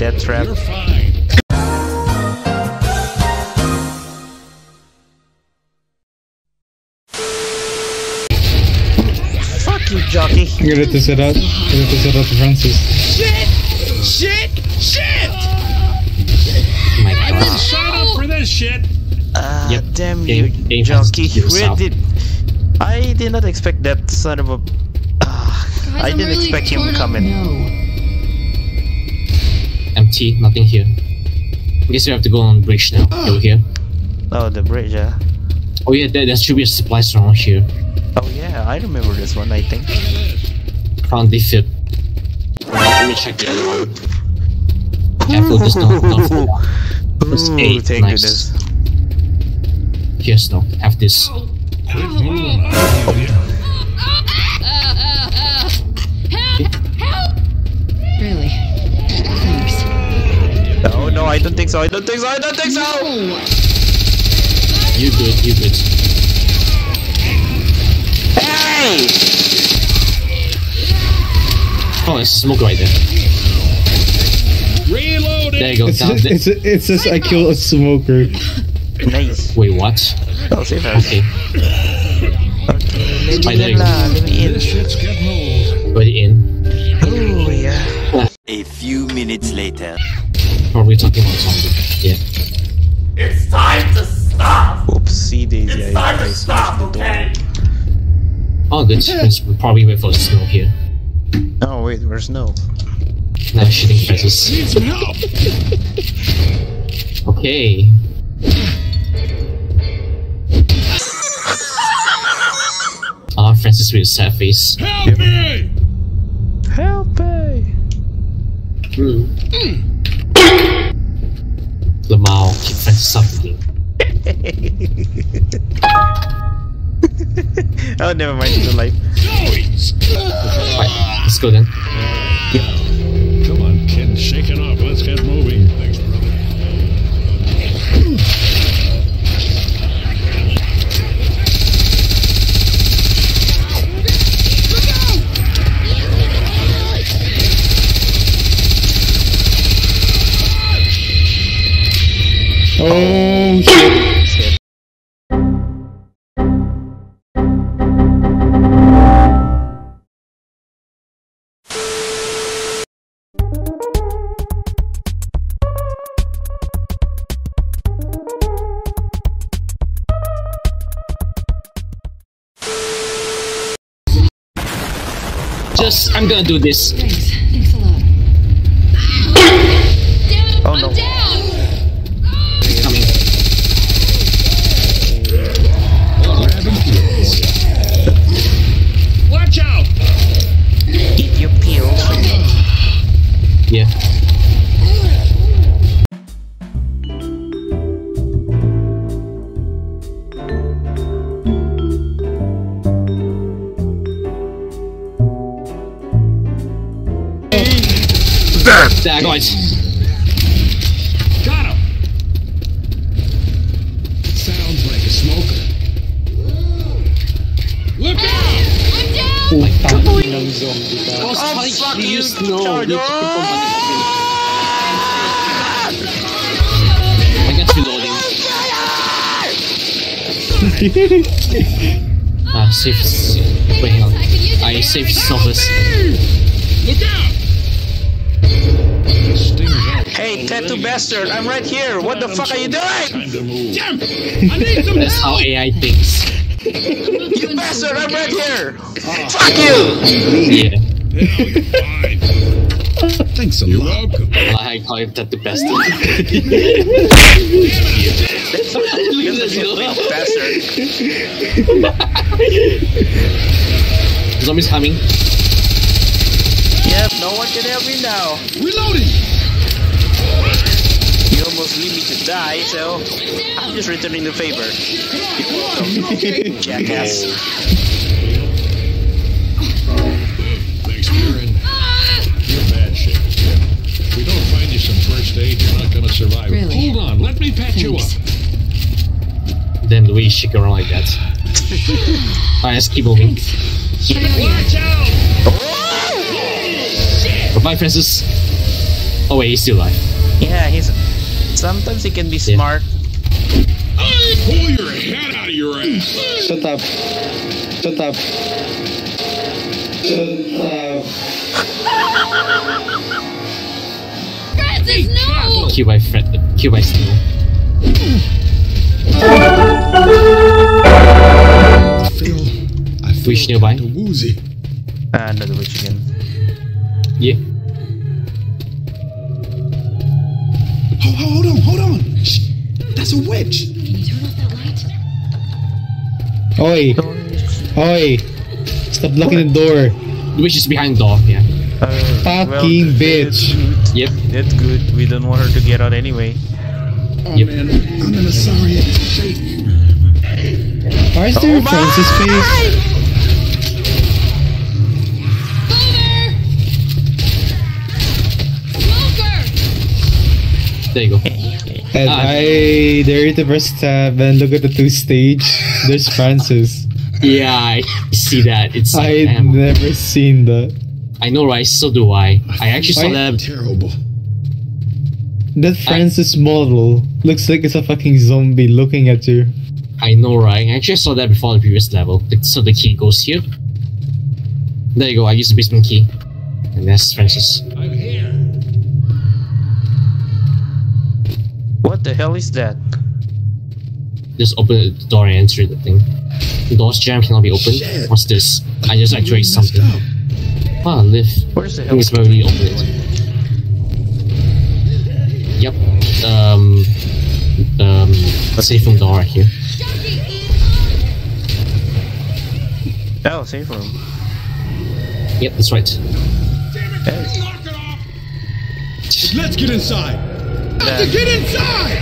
Death trap. You're fine. Fuck you, jockey. I'm gonna have to set out. I'm gonna have to set out to Francis. Shit! Shit! Shit! Oh my I god. didn't sign up for this shit. Ah, Yep. damn Game- you, game has jockey. Where did... I did not expect that son of a... Ah, Guys, I didn't really expect him torn up. coming. No. Empty, nothing here. I guess we have to go on bridge now. Ah. Over here. Oh, the bridge, yeah. Oh yeah, there, there should be a supplies around here. Oh yeah, I remember this one, I think. Found the fit. Let me check the other one. Careful, just don't, don't fall down. First Ooh, aid, thank nice. goodness. Here's no, have this. Quit no, I I don't think so. I don't think so. I don't think so. You good, you good. Hey! Oh, there's smoke right there. Reloading. There you go. It's Down just, there. it's a, it says I kill a smoker. Nice. Wait, what? Oh, save us. Okay, Let Fine, me in Let me in. This shit's getting old. already in. Oh yeah. A few minutes later. Probably talking about zombie. Yeah. It's time to stop! Oopsie daisy. I, I smashed the door. Oh, good. Let's probably wait for the snow here. Oh wait, where's no? Now shooting fences. Need some help. Okay. Ah, Francis with a sad face. Help me. Help me! Lamau, keep Francis up again. Oh, never mind. It's life. Right, let's go then. Oh shit. Just, I'm gonna do this. Could use it I very saved fast. Silvers. Look out. Hey, tattoo bastard! I'm right here. What the fuck are you doing? Time to move. Damn. I need some That's how. AI thinks. You bastard! I'm right here. Ah. Fuck you! Yeah. Thanks a You're welcome. I call him that the best. Bastard. Zombies coming. Yep, no one can help me now. Reloading. You almost leave me to die, so I'm just returning the favor. You're welcome, jackass. Thanks, you're in. You're bad shape. If we don't find you some first aid, you're not gonna survive. Really? Hold on, let me patch you up. Then the way you shake around like that. Alright, let's keep moving. Watch out! Bye, Francis. Oh wait, he's still alive. Yeah, he's. Sometimes he can be smart. I Pull your head out of your ass. Shut up. Shut up. Shut up. Francis, no. Kill by Fred. Kill by Steel. Feel, I Wish nearby. kinda woozy. Ah, another witch again. Yeah. Oh, hold on, hold on. Shh. That's a witch. Can you turn off that light? Oi. Oi. Stop blocking the door. The witch is behind the door. Yeah. Uh, Fucking bitch. Yep. That's good. We don't want her to get out anyway. Oh Yep. man, I'm in a sorry state. Why is there a Francis face? There you go. And Ah. I dare to press tab and look at the two stage. There's Francis. Yeah, I see that. It's I've damn. never seen that. I know, right? So do I. I actually saw Why- that. Terrible. That Francis model looks like it's a fucking zombie looking at you. I know, right? I actually saw that before the previous level. So the key goes here. There you go. I used the basement key, and that's Francis. I'm here. What the hell is that? Just open the door and enter the thing. The door's jam cannot be opened. Shit. What's this? I just activated Messed something. up. Ah, lift. Where's the I think it's where we open it. Yep. Um. Um. Safe room door right here. Oh, safe room. Yep, that's right. Hey, Knock it off! Let's get inside! that- Get inside!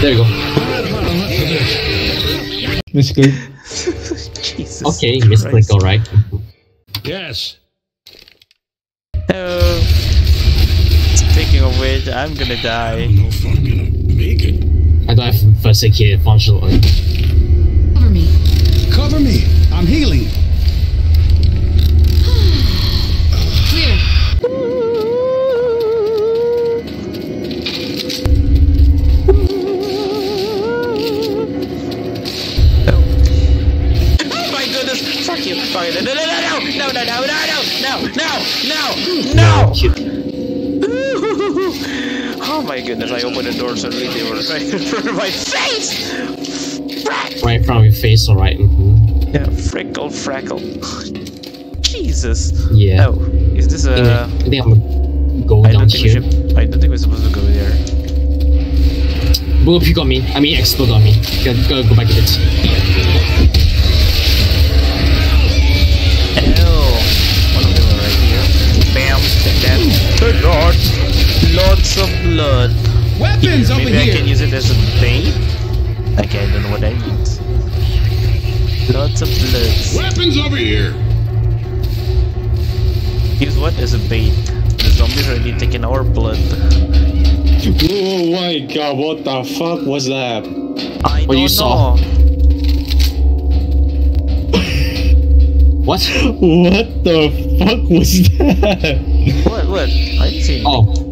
There you go. Miss Good. Jesus. Okay, misclick, Christ. alright. Yes. Oh. Speaking of which, I'm gonna I die. don't know if I'm gonna make it. I don't have first aid kit, functional. Cover me. Cover me. I'm healing. Clear. Oh my goodness! Fuck you! Fuck you! No! No! No! No! No! No! No! No! No! Oh my goodness! I opened the door suddenly they were right in front of my face. Frack! Right in front of your face, alright. Mm-hmm. Yeah, frickle, freckle. Jesus. Yeah. Oh, is this I think, a? I think I'm gonna I down don't think here. should. I don't think we're supposed to go there. Boop, you got me. I mean, explode on me. Gotta, gotta go back a bit. Oh, one of them right here. Bam! Take that. Good lord! Lots of blood. Weapons over Maybe I here. can use it as a bait. Okay, I don't know what that means. Lots of blood. Weapons over here. Use what as a bait? The zombies are already taking our blood. Oh my god, what the fuck was that? I What don't you saw? know. What? What the fuck was that? What? What? I didn't see. Oh.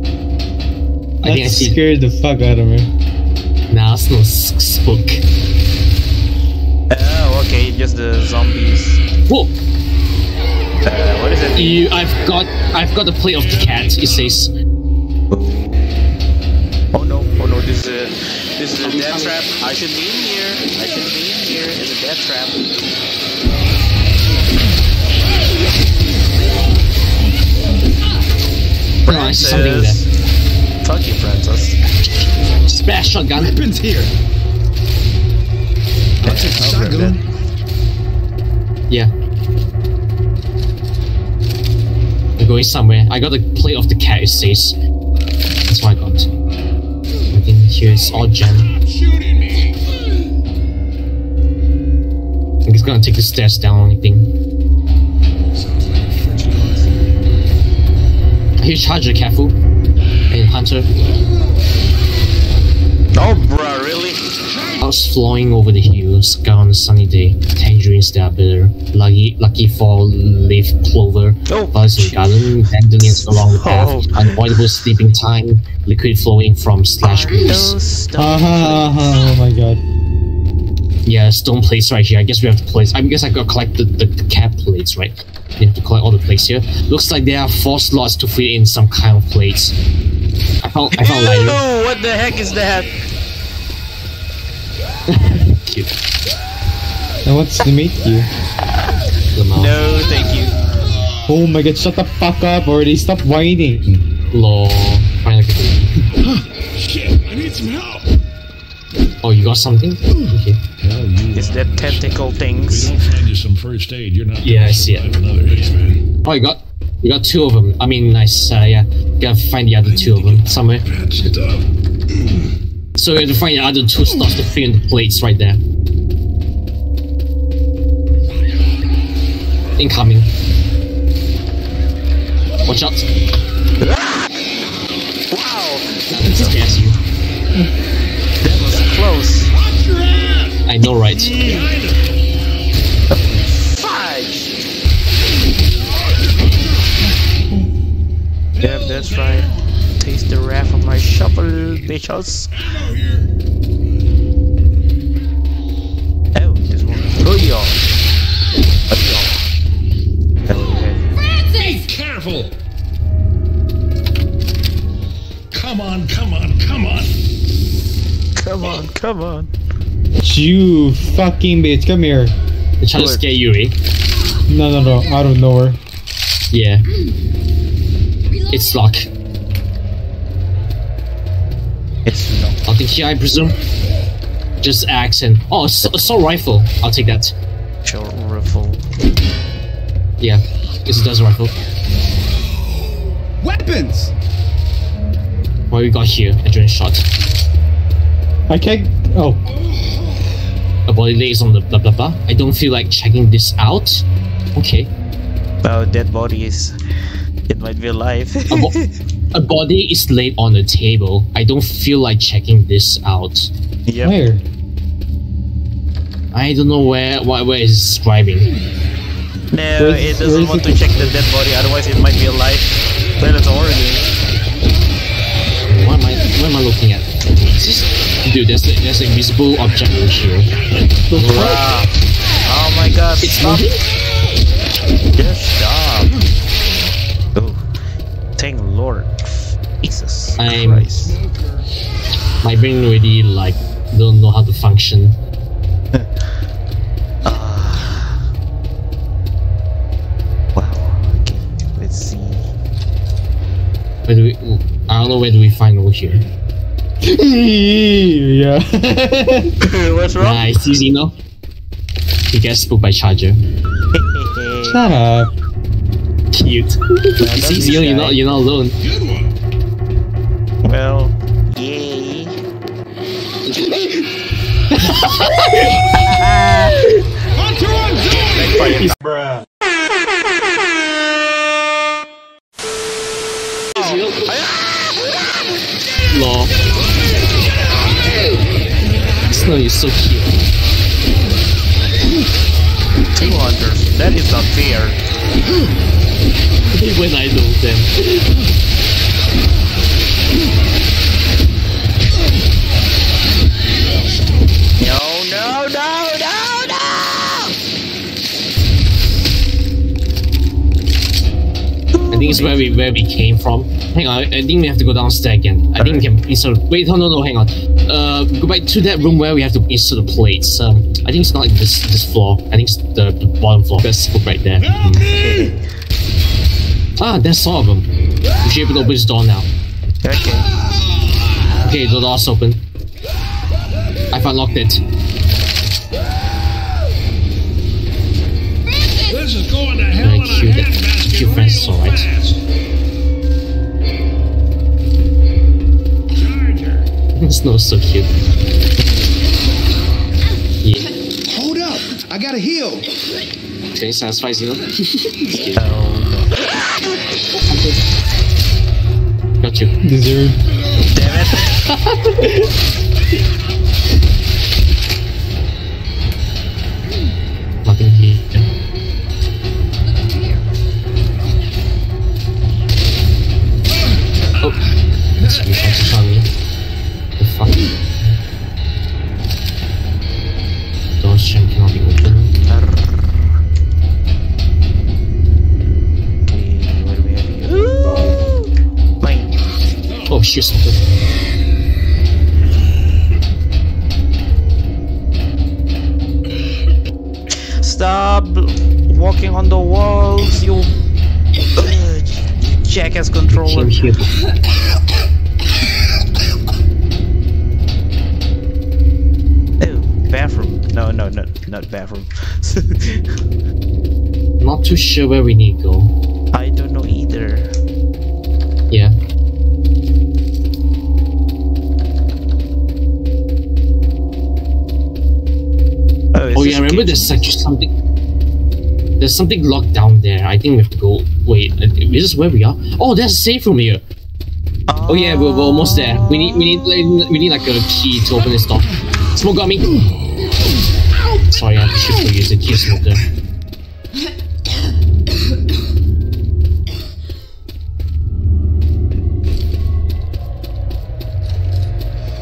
I think I That see. scared the fuck out of me. Nah, it's no spook. Oh, okay, just the zombies. Whoa! Uh, what is it? You, I've got, I've got the plate of the cat. It says, Oh no! Oh no! This is a this is a death trap. I should be in here. I should be in here. It's a death trap. oh, I see something there. Kentucky Francis. Special gun. Weapons here. That's a shotgun. Yeah. I'm going somewhere. I got a plate of the cat, it says. That's what I got. I think here is all jam. I think it's gonna take the stairs down or anything. Here's Charger, careful. And Oh, bruh, really? I was flying over the hills, sky on a sunny day. Tangerines that are bitter. Lucky, lucky fall leaf clover. Oh, Flowers in the jeez. garden, dandelions along the path. Oh. Unavoidable sleeping time. Liquid flowing from slash grooves. Those stone Aha, plates. aha, oh my god. Yeah, stone plates right here. I guess we have to place. I guess I gotta collect the, the, the cap plates, right? We have to collect all the plates here. Looks like there are four slots to fit in some kind of plates. I found I found lighter. Ew, what the heck is that? Cute. I wants to meet you. Lamau. No, thank you. Oh my god, shut the fuck up already. Stop whining. Lol. Finally. Shit, I need some help. Oh, you got something? Okay. Hell, you. Is that tentacle We don't find you some first aid. You're not. Yeah, I see it. Another man. Oh, you got you got two of them. I mean, nice. Uh, yeah, gotta find the other two of them somewhere. Up. So we have to find the other two slots to fit in the plates right there. Incoming. Watch out. Wow, That scares you. that was close. Watch your ass! I know, right? Yep, that's right. Taste the wrath of my shovel, bitches. Ammo here. Oh, this one. Julio. Julio. Okay. Be careful! Come on, come on, come on! Come on, come on. You fucking bitch, come here. They're trying to scare you, eh? No, no, no, out of nowhere. Yeah. It's luck. It's no. Nothing here, I presume. Just axe and oh, ass- assault rifle. I'll take that. Short rifle. Yeah, it's a desert rifle. Weapons! What we got here? A Adrenaline shot. I can't. Oh, A body lays on the blah blah blah. I don't feel like checking this out. Okay. Oh, dead bodies. It might be alive. A, bo- a body is laid on the table. I don't feel like checking this out. yep. where? I don't know where what where it's describing. No, Where's- it doesn't where's want it? to check the dead body, otherwise it might be alive. Then it's organ. What am I what am I looking at? Is this- Dude, there's a, there's an invisible object over here. Wow. Oh my god, It's stop. moving? Just stop. Thank Lord. Jesus I'm- Christ. My brain already like don't know how to function. Ah. wow. Okay. Let's see. Where do we? I don't know where do we find over here. yeah. What's wrong? Nice, easy no. He gets spooked by Charger. Shut up. Cute. See, Xeno, you're not you're not alone. Good one. well, yay. Hunter on Zombie! Lol. Snow is so cute. Two hunters. That is not fair. when I know them. No, no, no, no, no! I think it's where we where we came from. Hang on, I think we have to go downstairs again. I think we can insert. Wait, no, no, no, hang on. Uh, go back to that room where we have to insert the plates. Um, I think it's not like this this floor. I think it's the, the bottom floor. Let's go right there. Help me! Ah, that's all of them. We should be able to open this door now. Okay. Okay, the door's open. I've unlocked it. This is going to hell Very in a cute. handbasket Cute Francis, alright. fast. Charger. This nose so cute. Yeah. Hold up! I gotta heal! Okay, satisfies you. Oh, Got you. Deserve. damn it. Stop walking on the walls, you jackass controller. Oh, bathroom. No, no, no, not bathroom. Not too sure where we need to go. I don't know either. Yeah. Oh, is Oh this yeah, I remember there's actually something. There's something locked down there. I think we have to go. Wait, uh, is this where we are? Oh, there's a safe room here. Oh yeah, we're, we're almost there. We need we need like, we need like a key to open this door. Smoke got me. Sorry, I for you. The key smoke.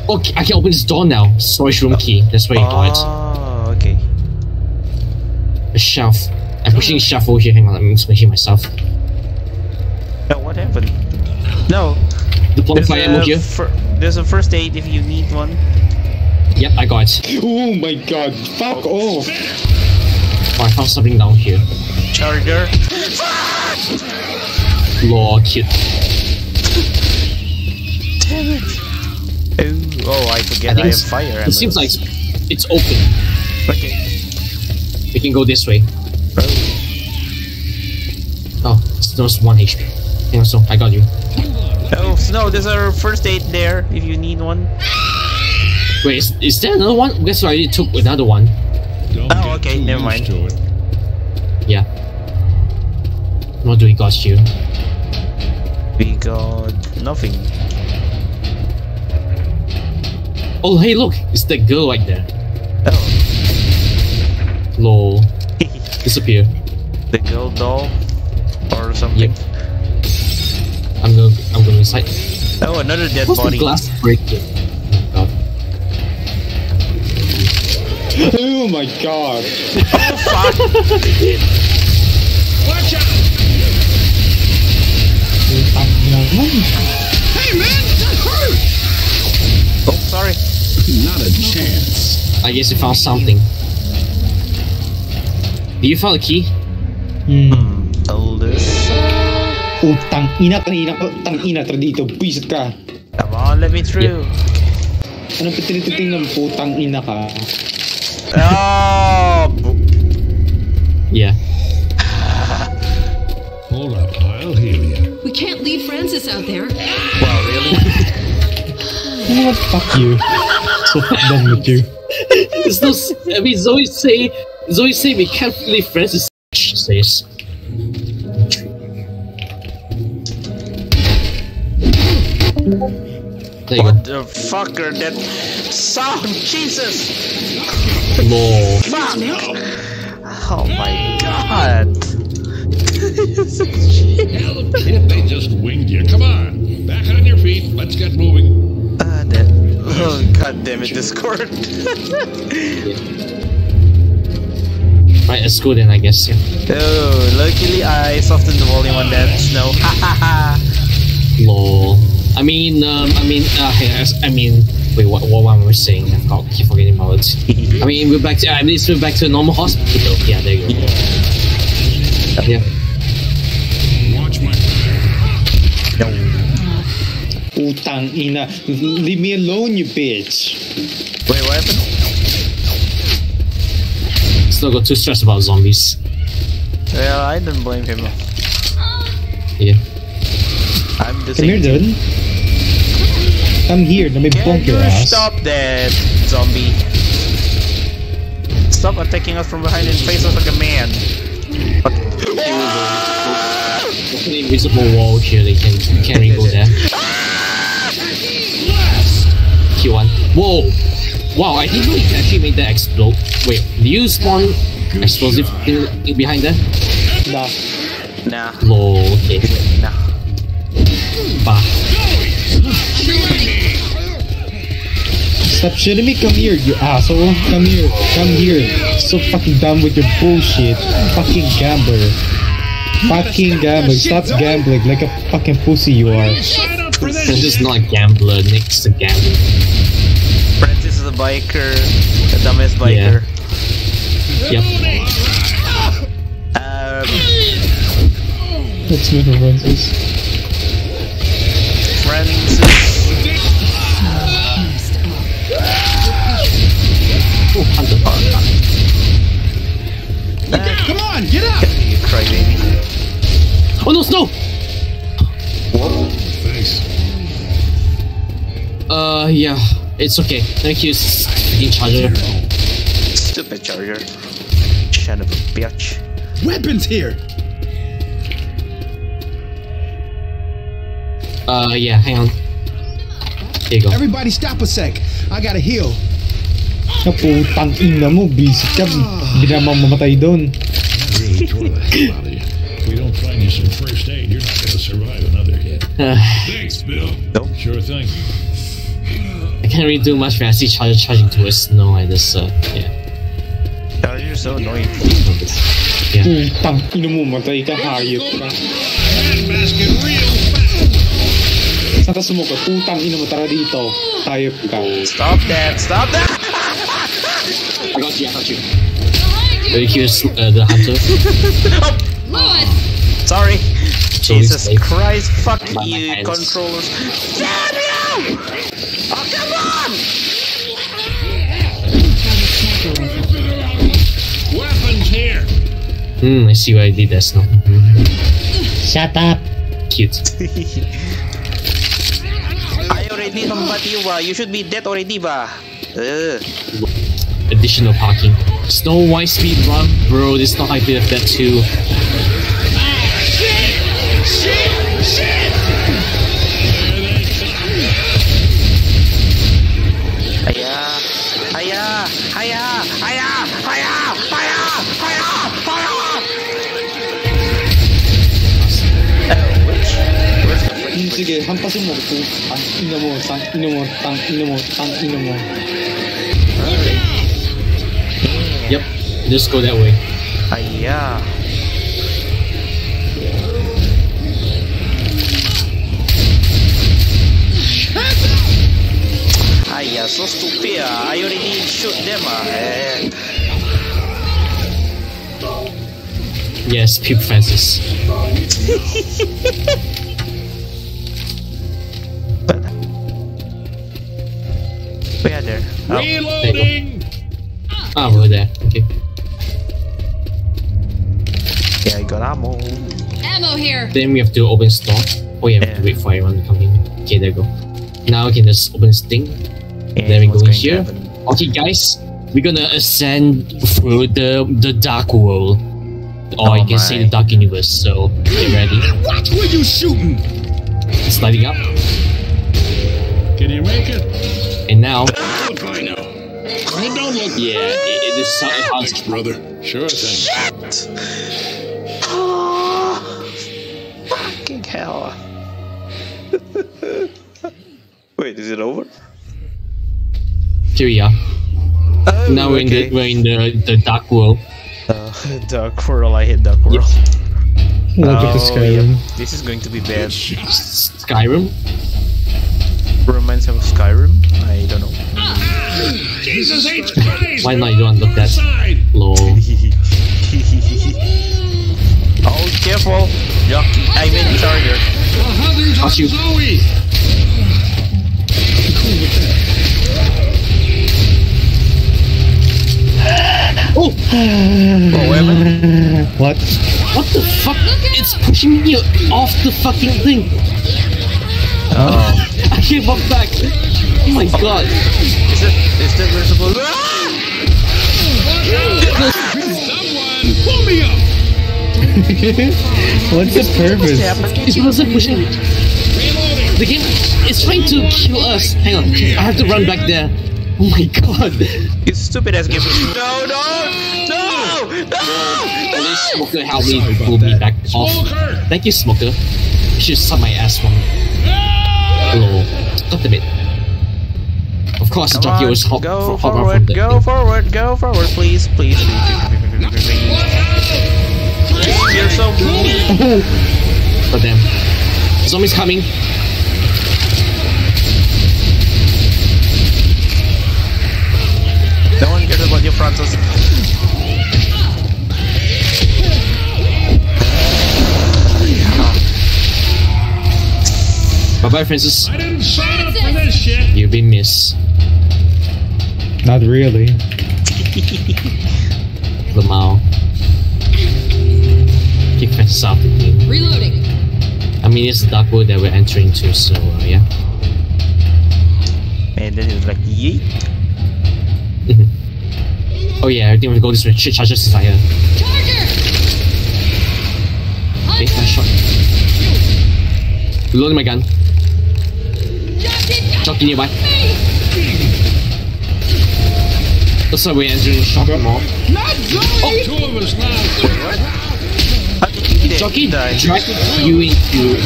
Okay, I can open this door now. Storage room key. That's where you got it. Oh, okay. A shelf. I'm pushing a shelf over here. Hang on, let me pushing myself. Oh, what happened? No. Deploy There's fire ammo a, here. there's a first aid if you need one. Yep, I got it. Oh my god, fuck oh, off! Oh, I found something down here. Charger. Lord, cute. Damn it. Oh, oh I I forget I, think have it's- fire ammo. It seems like it's, it's open. Okay. We can go this way. Oh, just one HP. On, so I got you. Oh, no, there's our first aid there if you need one. Wait, is, is there another one? Guess what? I already took another one. Don't Oh, okay, never mind. Yeah. What do we got you? We got nothing. Oh, hey, look! It's that girl right there. Oh, Lol. Disappear. the girl doll or something. Yep. I'm gonna, I'm gonna inside. Oh, another dead What's the body. glass breaking? Oh, Oh my god! Oh, fuck. Watch out! Hey man, that hurt! oh, sorry. Not a chance. I guess you found something. You found a key? Hmm. Eldest. Utang ina kanina ko, tang ina tra dito, pisit ka. Come on, let me through. Anong pitinitingnan po, tang ina ka? Oh, Yeah. Hold up, I'll heal you. We can't leave Francis out there. wow, really? You know what, fuck you. So fuck done with you. It's no, s- I mean, Zoe say, Zoe say we can't leave Francis. She says. There you what the fuck are that sound? Jesus! go. Lol. Fuck! Oh my god! Shit, they just winged you. Come on, back on your feet. Let's get moving. Ah, that. Oh, god damn it, Discord. Right, let's go then, I guess. Yeah. oh, luckily I softened the volume on that snow. Ha ha ha! Lol. I mean, um, I mean, uh, hey, I s- I mean, wait, what, what am I saying? I forgot, keep forgetting about it. I mean, we're back to, I mean, it's back to a normal hospital. Yeah, there you go. Yeah. Watch my Utang ina. Leave me alone, you bitch. Wait, what happened? Still got too stressed about zombies. Well, I don't blame him. Yeah. I'm the Come here, same. dude. Come here, let me Can bonk your you ass. stop that, zombie? Stop attacking us from behind and face us like a man. There's an invisible wall here, they can, can't really go there. Kill one. Whoa! Wow, I didn't know you can actually make that explode. Wait, do you spawn explosive in, in behind there? Nah. Nah, Lol, okay. nah. Bah. Stop shooting me, come here, you asshole. Come here, come here. So fucking done with your bullshit. Fucking gambler. Fucking gambler. Stop gambling like a fucking pussy you are. sign up for This this. is not a gambler, Nick's a gambler. Francis a biker, the dumbest biker. Yeah. Yep. Um, That's me for Francis. Francis. Oh, Hunter. Come on, get up! You crybaby. Oh no, snow! Thanks. Uh, yeah. It's okay. Thank you, freaking charger. Stupid charger. Son of a bitch. Weapons here! Uh, yeah, hang on. Here you go. Everybody stop a sec. I gotta heal. Na putang ina mo, busy ka. Hindi naman mamatay doon. Really tore the hell out of you. If we don't find you some first aid, you're not going to survive another hit. Thanks, Bill. Sure thing. I can't really do much when I see Charger charging towards snow like this, uh, yeah. Charger's so annoying. Yeah. Putang ina mo, matay ka, hayop ka. Handbasket real fast. Sa taas mo ka, putang ina mo, tara dito. Hayop ka. Stop that! Stop that! I got you, I got you. Behind Will you! you uh, the hunter? Lewis! Sorry. So Jesus. Christ! Fuck you, controllers. Damn you! Oh, come on! Weapons here! Hmm, I see why I did this now. Shut up! Cute. I already somebody, ba? You should be dead already, ba? Uh. Additional parking. Snow White Speed Run? Bro, this is not like that too. Hiya! Hiya! Hiya! Hiya! Hiya! Hiya! Hiya! Sige, hampasin mo ito. Ang ina mo, tang ina mo, tang ina mo, tang ina mo. Yep, just go that way. Hiya! So stupid ah. I already shoot them ah. Eh. Yes, Puke Francis. Where there? Oh, Reloading. Ah, over there. Okay. yeah, I got ammo. Ammo here! Then we have to open store. Oh yeah, we have to Yeah. wait for everyone to come in. Okay, there you go. Now we can just open this thing. And Then we go in here. Okay, guys, we're gonna ascend through the the dark world, or Oh you can say the dark universe. So get ready. Watch where you shooting. It's lighting up, Can you make it? and now, Look by now. Oh, don't look. yeah, it, it is so Thanks, brother. Sure thing. Oh, fucking hell. Wait, is it over? Here. Oh, Now we're in the we're in the the dark world. Uh, Dark World, I hate Dark World. Welcome to Oh, Skyrim. yeah. This is going to be bad. Skyrim. Reminds me of Skyrim? I don't know. Jesus H. Christ. Why not? You don't unlock that. Side. Lol. oh, careful! Yuck, I'm in charger. The hunters I'll on shoot. Oh, Oh, weapon? What? what the fuck? It's pushing me off the fucking thing. Oh. I can't walk back. Oh my god. Is it? Is that we're supposed Someone pull me up. What's the purpose? It's because I'm pushing. The game is trying to kill us. Hang on, I have to run back there. Oh my god. You stupid ass game. No, no! No! No! At least Smoker helped me pull me back off. Thank you, Smoker. You should suck my ass one. Lol. God damn it. Of course, the Come jockey on, was hop, go hop forward, from the go thing. forward, go forward, please, please, please, please, please, please, please. You're so mean. But damn. Zombies coming. No one cares about your Francis. Bye bye, Francis. I didn't sign up for this shit. You've been missed. Not really. Lamau. Kick Francis out the game. Reloading. I mean, it's the dark world that we're entering to, so uh, yeah. And then he was like, yeet. Oh yeah, I think we go this way. Shit, charger fire. Charger! Make my shot. Reloading my gun. Oh! Jockey nearby. That's why we're entering the shotgun more. Not Oh. Two of us now. Jockey died. you into.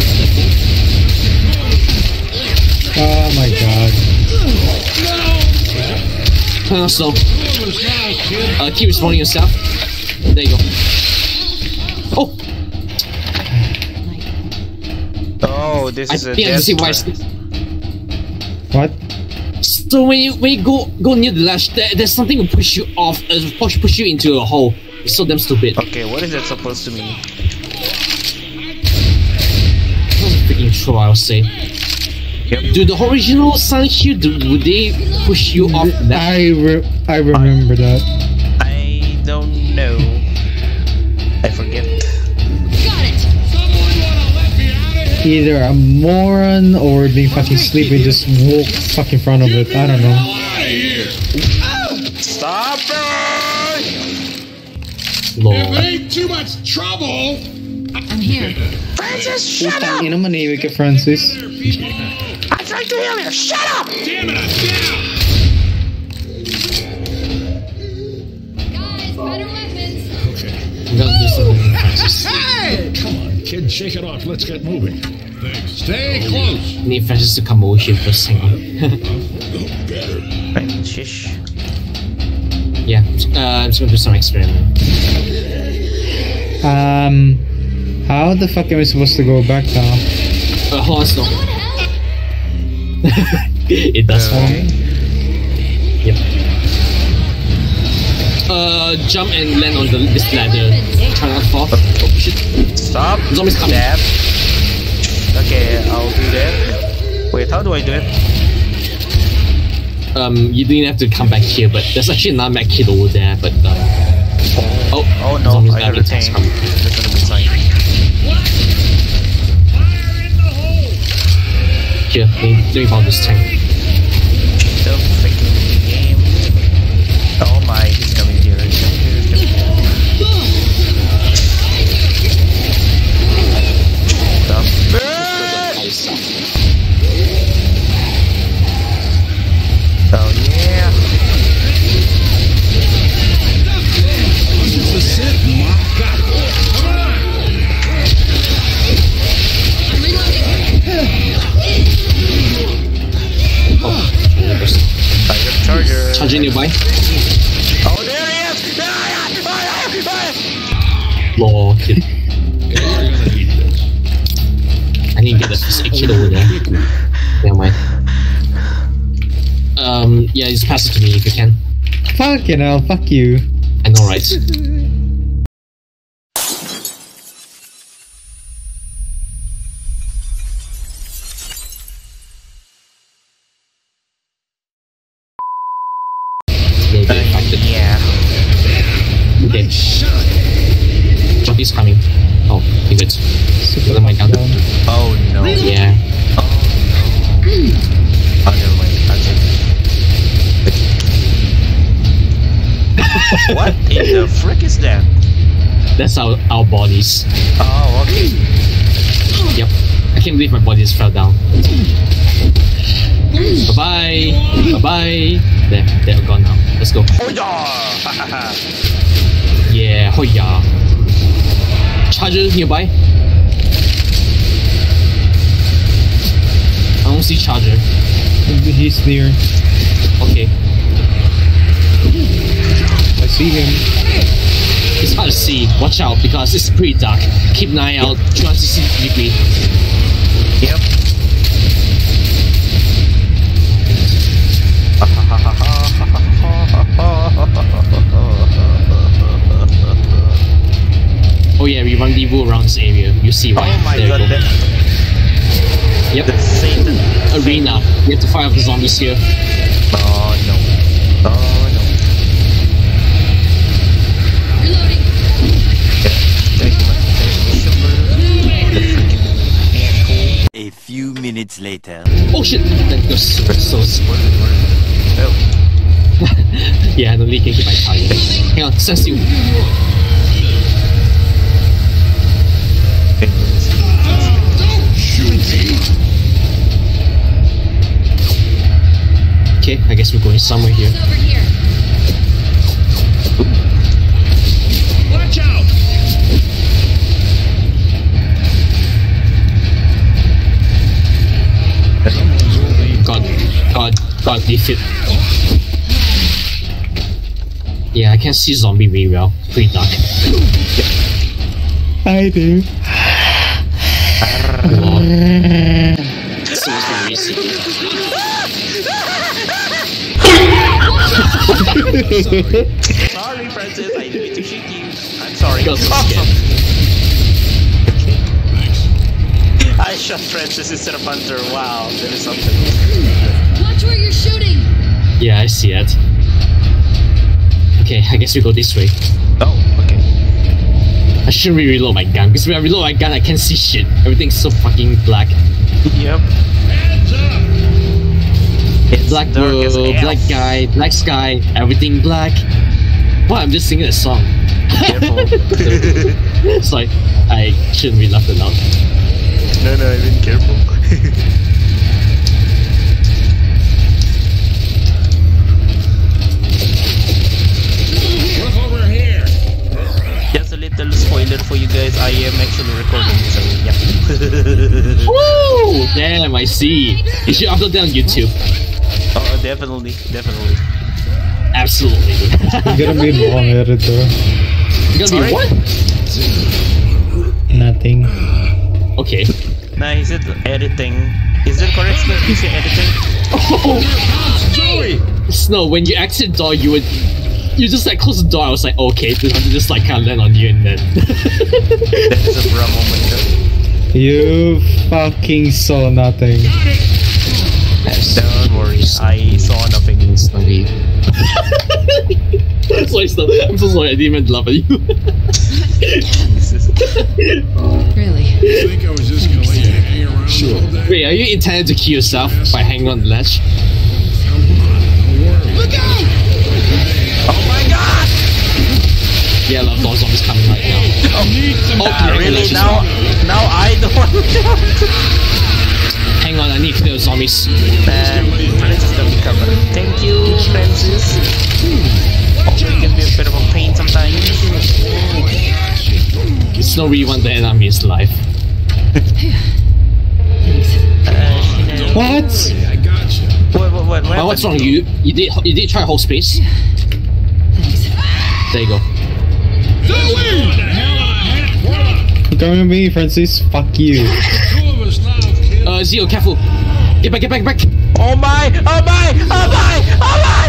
Oh my god. Turn on slow. Two of us now, kid. Uh, keep respawning yourself. There you go. Oh, Oh, this I is a think I can death see why. trap. it's- What? So when you when you go go near the ledge, there, there's something to push you off, uh, push push you into a hole. It's so damn stupid. Okay, what is that supposed to mean? That's freaking true, I'll say. Yep. Do the original Silent Hill, do, would they push you off that? I re- I remember that. I don't know. I forget. Got it. Someone wanna let me out of here? Either a moron or being fucking sleepy just walk fuck in front of it. I don't know. Out of here. Stop it! Lord. If it ain't too much trouble. I'm here. Francis, shut up! Ina manimik Francis. I'm trying to heal you. Shut up! Damn it, I'm down. Guys, better weapons. Okay. I'm gonna do something, Hey! Come on, kid, shake it off. Let's get moving. Thanks. Stay close. I need Francis to come over here first. Hang on. Francis. yeah, uh, I'm just gonna do some experiment. Um, how the fuck am I supposed to go back now? Uh, hold it does. Okay. Yep. Uh, jump and land on the, this ladder. Try not to fall. Oh shit. Stop. Zombies coming. Dab. Okay, I'll do that. Wait, how do I do it? Um, you didn't have to come back here, but there's actually another mech kid over there, but um, oh, Oh no, I got a tank. Here, let me, let me charger. Charging nearby. Oh, there he is. Ah, ah, ah, ah, ah. Lord, kid. Okay, we're gonna need this. I need to get the first aid kit over there. Never mind. Um, yeah, just pass it to me if you can. Fucking hell, fuck you. I know, right? Bit affected. Yeah. Okay. Jockey's coming. Oh, you good. Let my gun. Oh no. Yeah. Oh never mind. That's it. what in the frick is that? That's our our bodies. Oh, okay. Yep. I can't believe my body just fell down. Bye bye. Bye bye. There, they're gone now. Let's go. Oh yeah! Yeah, hoya. Charger nearby. I don't see charger. He's near. Okay. I see him. It's hard to see. Watch out because it's pretty dark. Keep an eye out. 360 degree. yep. Oh yeah, we rendezvous around this area. You see right? Oh my there god, you go. that, Yep. the Satan. Arena. We have to fight off the zombies here. Oh no. Oh no. Reloading. Take my, take the silver. The freaking handful. A few minutes later. Oh shit! That goes so, so Where, where? Oh. Yeah, the leak can hit my target. Hang on, sense you. Okay, I guess we're going somewhere here. Watch out! God, God, God, defeat. Yeah, I can see zombie very well. Pretty dark. I do. Lord. So Sorry, Francis. I didn't mean to shoot you. I'm sorry. Got so Awesome. scared. I shot Francis instead of Hunter. Wow, that is something. Watch where you're shooting. Yeah, I see it. Okay, I guess we go this way. Oh, okay. I should re reload my gun because when I reload my gun, I can't see shit. Everything's so fucking black. Yep. Hands up! It's Black dark as world, hell. black guy, black sky, everything black. What? I'm just singing a song. Careful. like I shouldn't be laughing aloud. no, no, I mean careful. Look over here! Just a little spoiler for you guys. I am actually recording, so yeah. Woo! Damn, I see. You should upload that on YouTube. Oh, definitely, definitely. Absolutely. You're gonna be long editor. You're gonna be what? Nothing. Okay. Nah, he said editing? Is it correct that you say editing? Oh, Joey! Snow, when you exit door, you would. You just like close the door. I was like, okay, this I'm just like kind of land on you, and then. That is a bra moment though. You fucking saw nothing. Don't worry, I saw nothing. Snowy. sorry, Snow. I'm so sorry. I didn't mean to laugh at you. Really? I think I was just gonna let you hang around all day. Wait, are you intending to kill yourself by hanging on the ledge? Come on. Look out! Oh my god! Yeah, a lot of those zombies coming right now. Oh, yeah, really? Now, now I don't want to. Hang on, I need to kill zombies. And Francis don't cover. Thank you, Francis. Although it can be a bit of a pain sometimes. It's no really want the enemy's life. Uh, you know. What? I got you. What, what, what, what what's wrong? happened? You you did you did try hold space. There you go. Zoe! What the hell on a hat? What You coming to me, Francis? Fuck you. Uh, Zio, careful. Get back, get back, get back. Oh my! Oh my! Oh my! Oh my!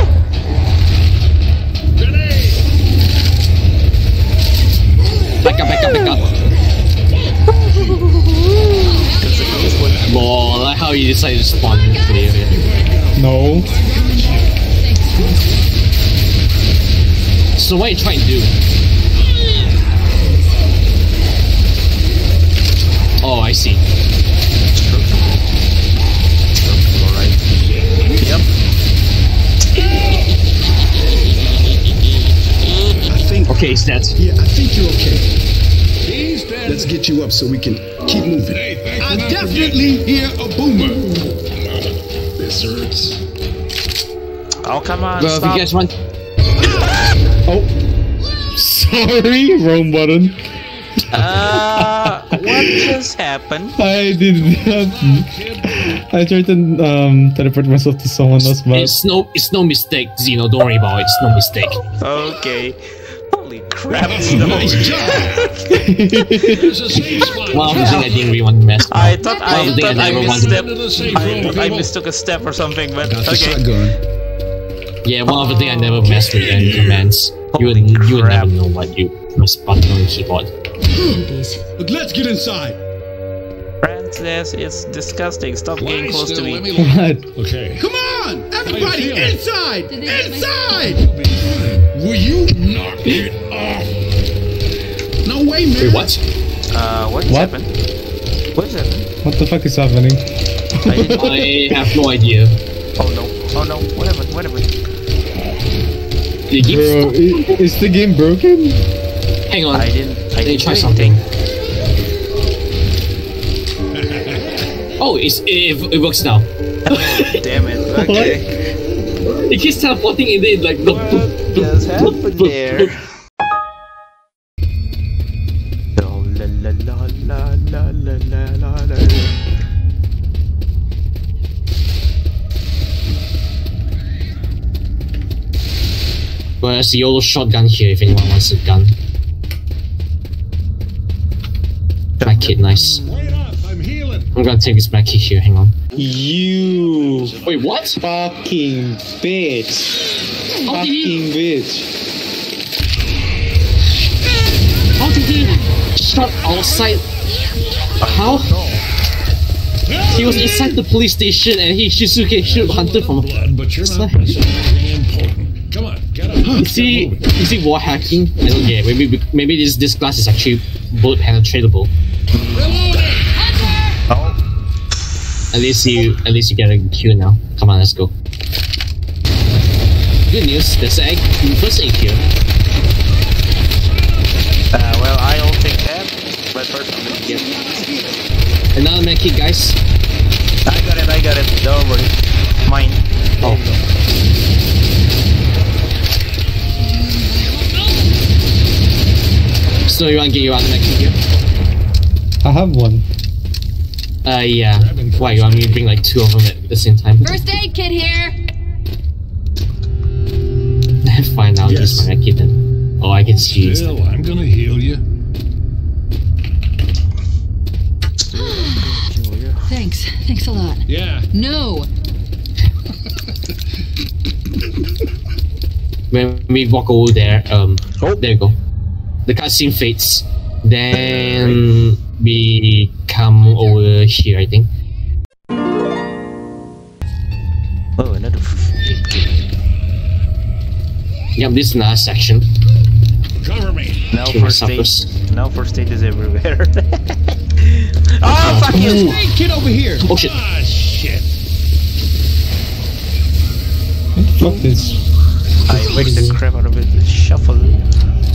Back up, back up, back up. Lol, I like how you decided to spawn into the area. No. So what are you trying to do? Oh, I see. Okay, it's dead. Yeah, I think you're okay. He's dead. Let's get you up so we can keep moving. Hey, I definitely hear a boomer. This hurts. Oh come on! Well, if you guys want, Oh. Sorry, wrong button. Uh, what just happened? I did not. I tried to um, teleport myself to someone else, but it's no, it's no mistake, Xeno. Don't worry about it. It's no mistake. Okay. Holy crap! Nice job. There's a safe spot. One of the things I didn't really want to mess. I thought One I of the thought things I I never wanted. misstepped. Into the safe I thought I mistook a step or something, but Got okay. shotgun. Yeah, one of the things I never messed with any commands. You would, Holy you would never know what you press button on the keyboard. But let's get inside. Francis, it's disgusting. Stop Lie getting close to still, let me. me what? Okay. Come on, everybody, feeling? inside, Did they get my- inside. You'll be fine. Will you knock it off? No way, man. Wait, what? Uh, what just What? happened? What just happened? What the fuck is happening? I. I have no idea. oh no! Oh no! Whatever! Whatever! The game Bro, i- is the game broken? Hang on. I didn't. I Let me didn't try something. Oh, it's, it, it works now. Damn it! Okay. It keeps teleporting in the like. Bloop, What bloop, bloop, just bloop, happened there? Oh, la la la la la la la la la. Well, there's a yellow shotgun here if anyone wants a gun. Back kit, nice. I'm gonna take this back here, hang on. You Wait, what? fucking bitch. How did he, Fucking bitch. how did he shot outside? How? He was inside the police station and he Shizuke shoot hunter from Blood, but you're It's not like- missing important. Come on, get up. Is he is he wall hacking? I don't get. Maybe maybe this this glass is actually bullet penetratable. At least you at least you get a kill now. Come on, let's go. Good news. There's an egg. First egg here. uh, well, I'll take that. But first, I'm gonna get. Another med kit, guys. I got it, I got it. Don't worry. Mine. Oh. So you want to get your other med kit here? I have one. Uh, yeah. Why you want me to bring like two of them at the same time? First aid kit here. Fine, I'll Yes. use my med kit then. Oh, I can see. Still, I'm gonna heal you. Thanks. Thanks a lot. Yeah. No. when we walk over there, um, Oh. there you go. The cutscene fades. Then we come over here, I think. Oh, another. Yep, this is another section. Cover me. Now Okay, first aid. Now first aid is everywhere. oh, fuck you! Hey, get over here. Oh shit! Ah, shit. Fuck this. I whacked the crap out of it. Shuffle.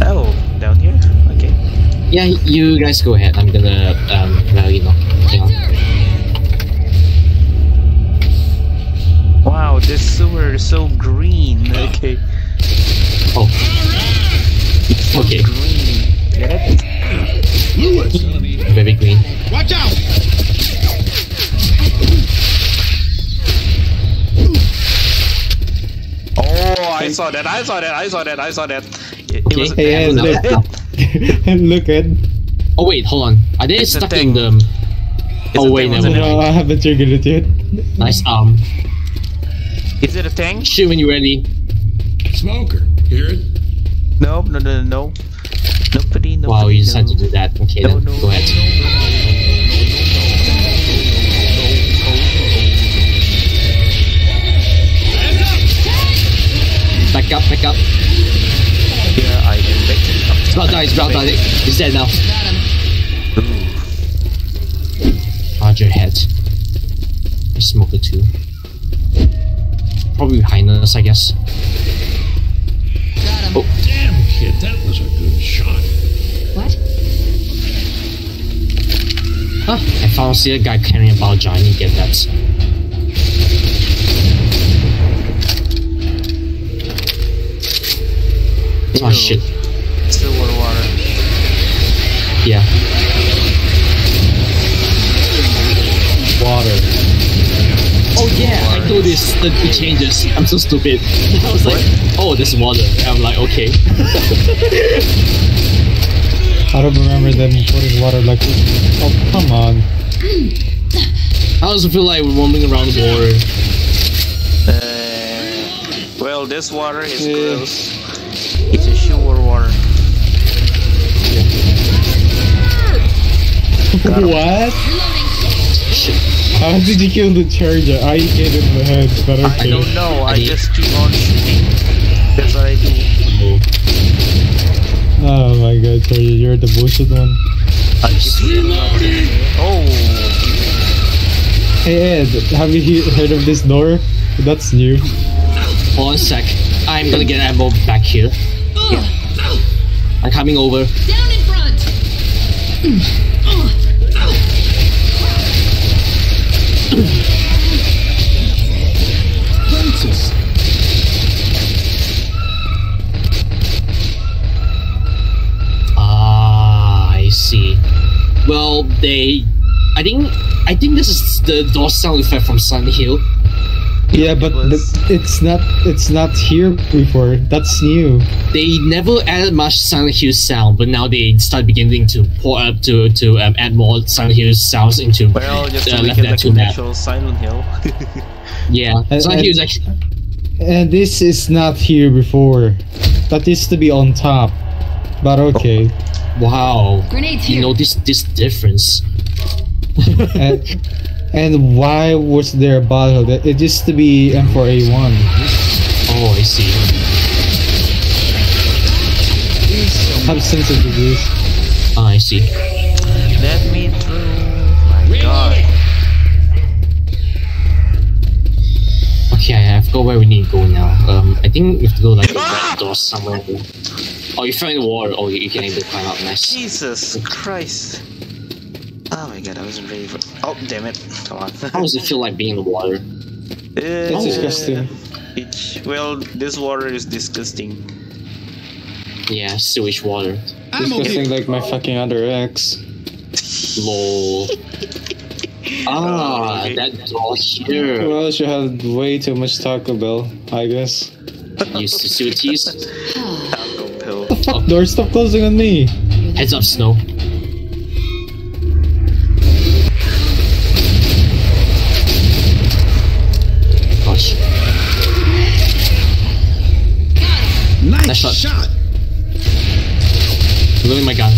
Oh, down here? Okay. Yeah, you guys go ahead. I'm gonna, um, well, you know, hang. Wow, this sewer is so green. Okay. Oh, So Okay. green. Get it? Lewis. Very green. Watch out. Oh, I saw that. I saw that. I saw that. I saw that. It, it was a Hey, Yeah, Ed, no, look. and look, Ed. Oh wait, hold on. Are they It's stuck thing. in the? It's Oh wait, never wasn't? No, I haven't triggered it yet. Nice arm. Is it a tank? Shoot when you're ready. Smoker. Hear it? No, no, no, no. Nobody, nobody. Wow, you no. decided to do that. Okay, No, then no, go ahead. Back up, back up. Yeah, I am back. It's about died, it's about died. He's dead now. Got him. Roger head. I smoker too. Probably behind us, I guess. Got him. Oh. Damn, kid, that was a good shot. What? Huh, I found see a guy carrying a bottle jar. I need to get that. Oh shit. Silver water. Yeah. Yeah, I know this. The, the changes. I'm so stupid. I was like, oh, this is water. I'm like, okay. I don't remember them putting water like this. Oh, come on. I also feel like we're roaming around the water. Uh, well, this water is Yeah. gross. It's a sewer water. what? Shit. How did you kill the charger? I hit in the head, but I okay. don't know. I I just keep on shooting. That's what I do. Oh my god, charger, you're the bullshit one. I keep Oh, Hey Ed, have you heard of this door? That's new. Hold on a sec. I'm gonna get ammo back here. I'm coming over. Down in front. Well, they. I think. I think this is the door sound effect from Silent Hill. Yeah, but the, it's not it's not here before. That's new. They never added much Silent Hill sound, but now they start beginning to pour up to to um, add more Silent Hill sounds into Well, just to uh, make Left it 4 like Dead 2 an actual Silent Hill. Yeah, And- Silent Hill is actually. And this is not here before. That used to be on top. But okay. Wow. Grenades You know this this difference. and, and why was there a bottle? That It used to be M4A1. Oh, I see. How sensitive it is. Ah, I see. Okay, I forgot where we need to go now. Um, I think we have to go like the red door somewhere. Oh, you fell in the water. Oh, you, you can able to climb up. Nice. Jesus Christ. Oh my god, I wasn't ready for. Oh, damn it. Come on. How does it feel like being in the water? it's disgusting. It, well, this water is disgusting. Yeah, sewage water. I'm okay. Disgusting like my fucking other ex. Lol. Ah, okay. that door here. Well, she had way too much Taco Bell, I guess. Used to suities. Taco pill. Fuck, door, stop closing on me. Heads up, Snow. Gosh. Nice Nice shot. shot. Loading my gun.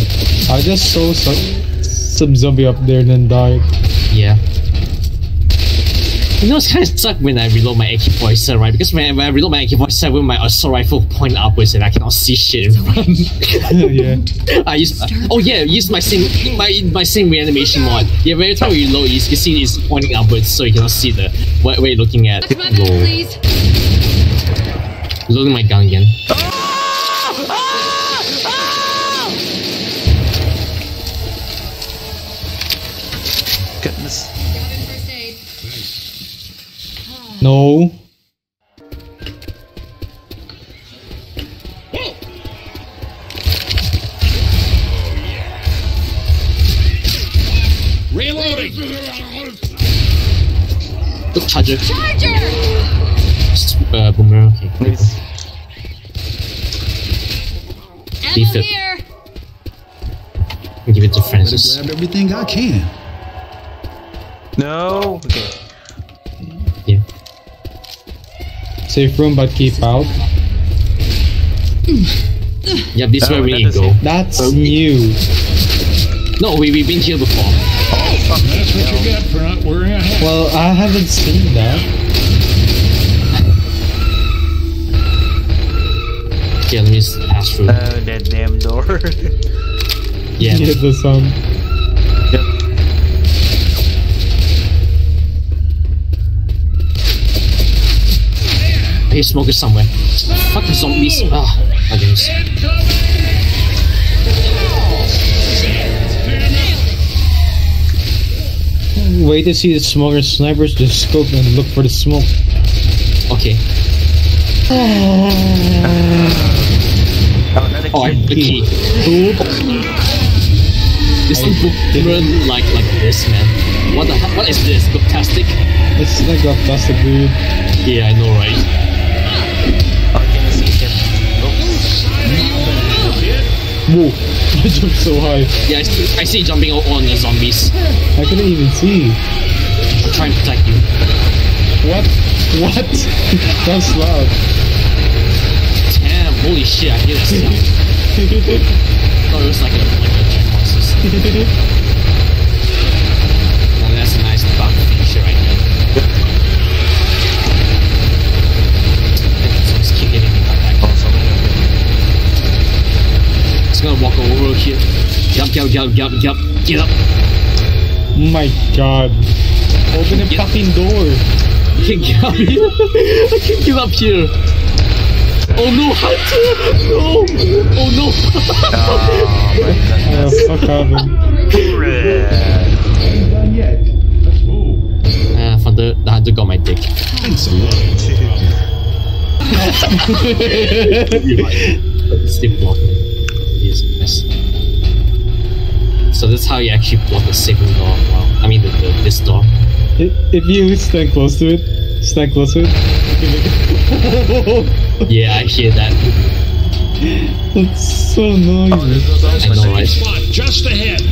I just saw some, some zombie up there and then died. Yeah. You know, it's kind of suck when I reload my AK-47, right? Because when, when I reload my AK-47, my assault rifle point upwards and I cannot see shit in front. yeah. I use oh yeah, use my same my my same reanimation mod. Yeah, every time you reload, you can see it's pointing upwards, so you cannot see the what, what you're looking at. Lol. please. Loading my gun again. No. Reloading! Look, charger. Charger! S- Uh, boomerang. Okay. Nice. Ammo Beef it. here. Give it to Better Francis. grab everything I can. No. Okay. Safe room, but keep out. Hmm. Yeah, this is Oh, where we need to go. it. That's Okay. new. No, we we've been here before. Oh, fuck. That's what you get for not wearing a hat. Well, I haven't seen that. Okay, let me just pass through. Oh, that damn door. Yeah. Yeah, the sound. I hear smoke is somewhere. Fuck the zombies. Ah, my goodness. Wait to see the smoker snipers, just scope and look for the smoke. Okay. oh, another Oh, kid. the key. Oop. This thing book run like like this, man. What the? What is this? Fantastic. It's like a plastic dude. Yeah, I know, right? See him? Whoa, I jumped so high. Yeah, I see, I see you jumping on on the zombies. I couldn't even see. I'm trying to protect you. What? What? That's loud. Damn, holy shit, I hear that sound. Oh, it was like a like a monsters. Now that's a nice bug feature right there. Zombies keep hitting me right back. Oh, somebody up Just gonna walk over here. Get up, get up, get up, get up, get up, get up. My god. Open the Yeah. fucking door. I can't get up here. I can't get up here. Oh no, Hunter! No! Oh no! Oh, my goodness. fuck happened. Red. Done yet. Let's move. Ah, Hunter, the Hunter got my dick. Thanks a lot. Still blocking. Yes, yes. So that's how you actually block the saving door. Wow. I mean, the, the, this door. If, if you stand close to it, stand close to it. Yeah, I hear that. That's so noisy. I know, right? Spot just ahead.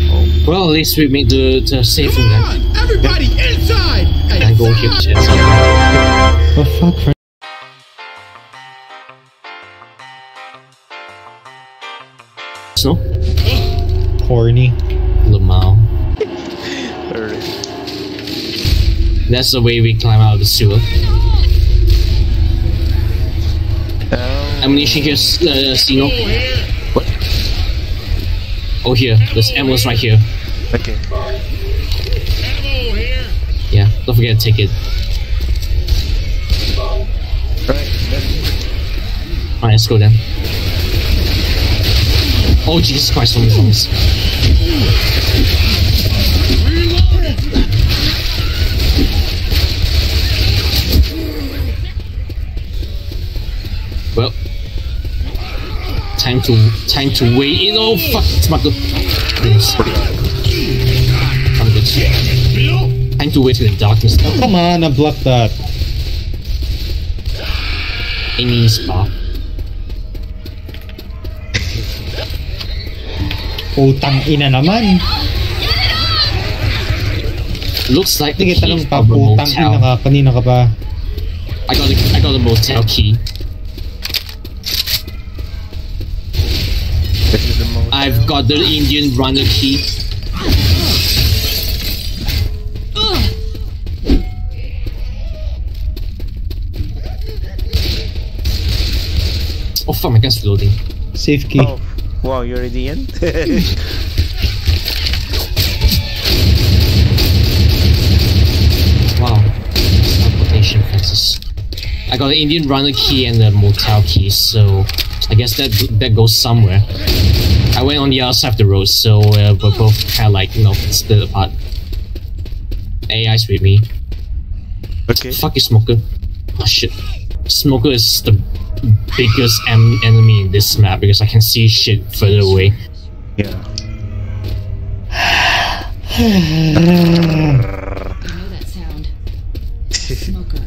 Well, at least we made the, the safe room Come then. on, everybody inside! And go here. Cheers. Oh fuck, friend. Snow? Horny. Lamau. That's the way we climb out of the sewer. Ammunition here, uh, Sino. What? Oh, here. There's ammo right here. Okay. Yeah, don't forget to take it. Alright, let's go down. Oh, Jesus Christ, zombies, zombies. Time to time to wait in. Oh fuck, it's. Yes. I'm good. Time to wait in the darkness. Oh, come on, I blocked that. Any spot. Utang ina naman. Looks like the Sige, key tanong pa, putang ina ka. Kanina ka pa. I got a, I got a motel key. I've got the Indian runner key. Oh fuck, my gun's loading. Safe key. Oh, wow, you're already in? Wow. Teleportation fences. I got the Indian runner key and the motel key, so I guess that that goes somewhere. I went on the other side of the road, so uh, we're both kind of like, you know, split apart. AI's with me. okay. Fuck you, Smoker. Oh shit. Smoker is the biggest em- enemy in this map because I can see shit further away. Yeah. know that sound. Smoker.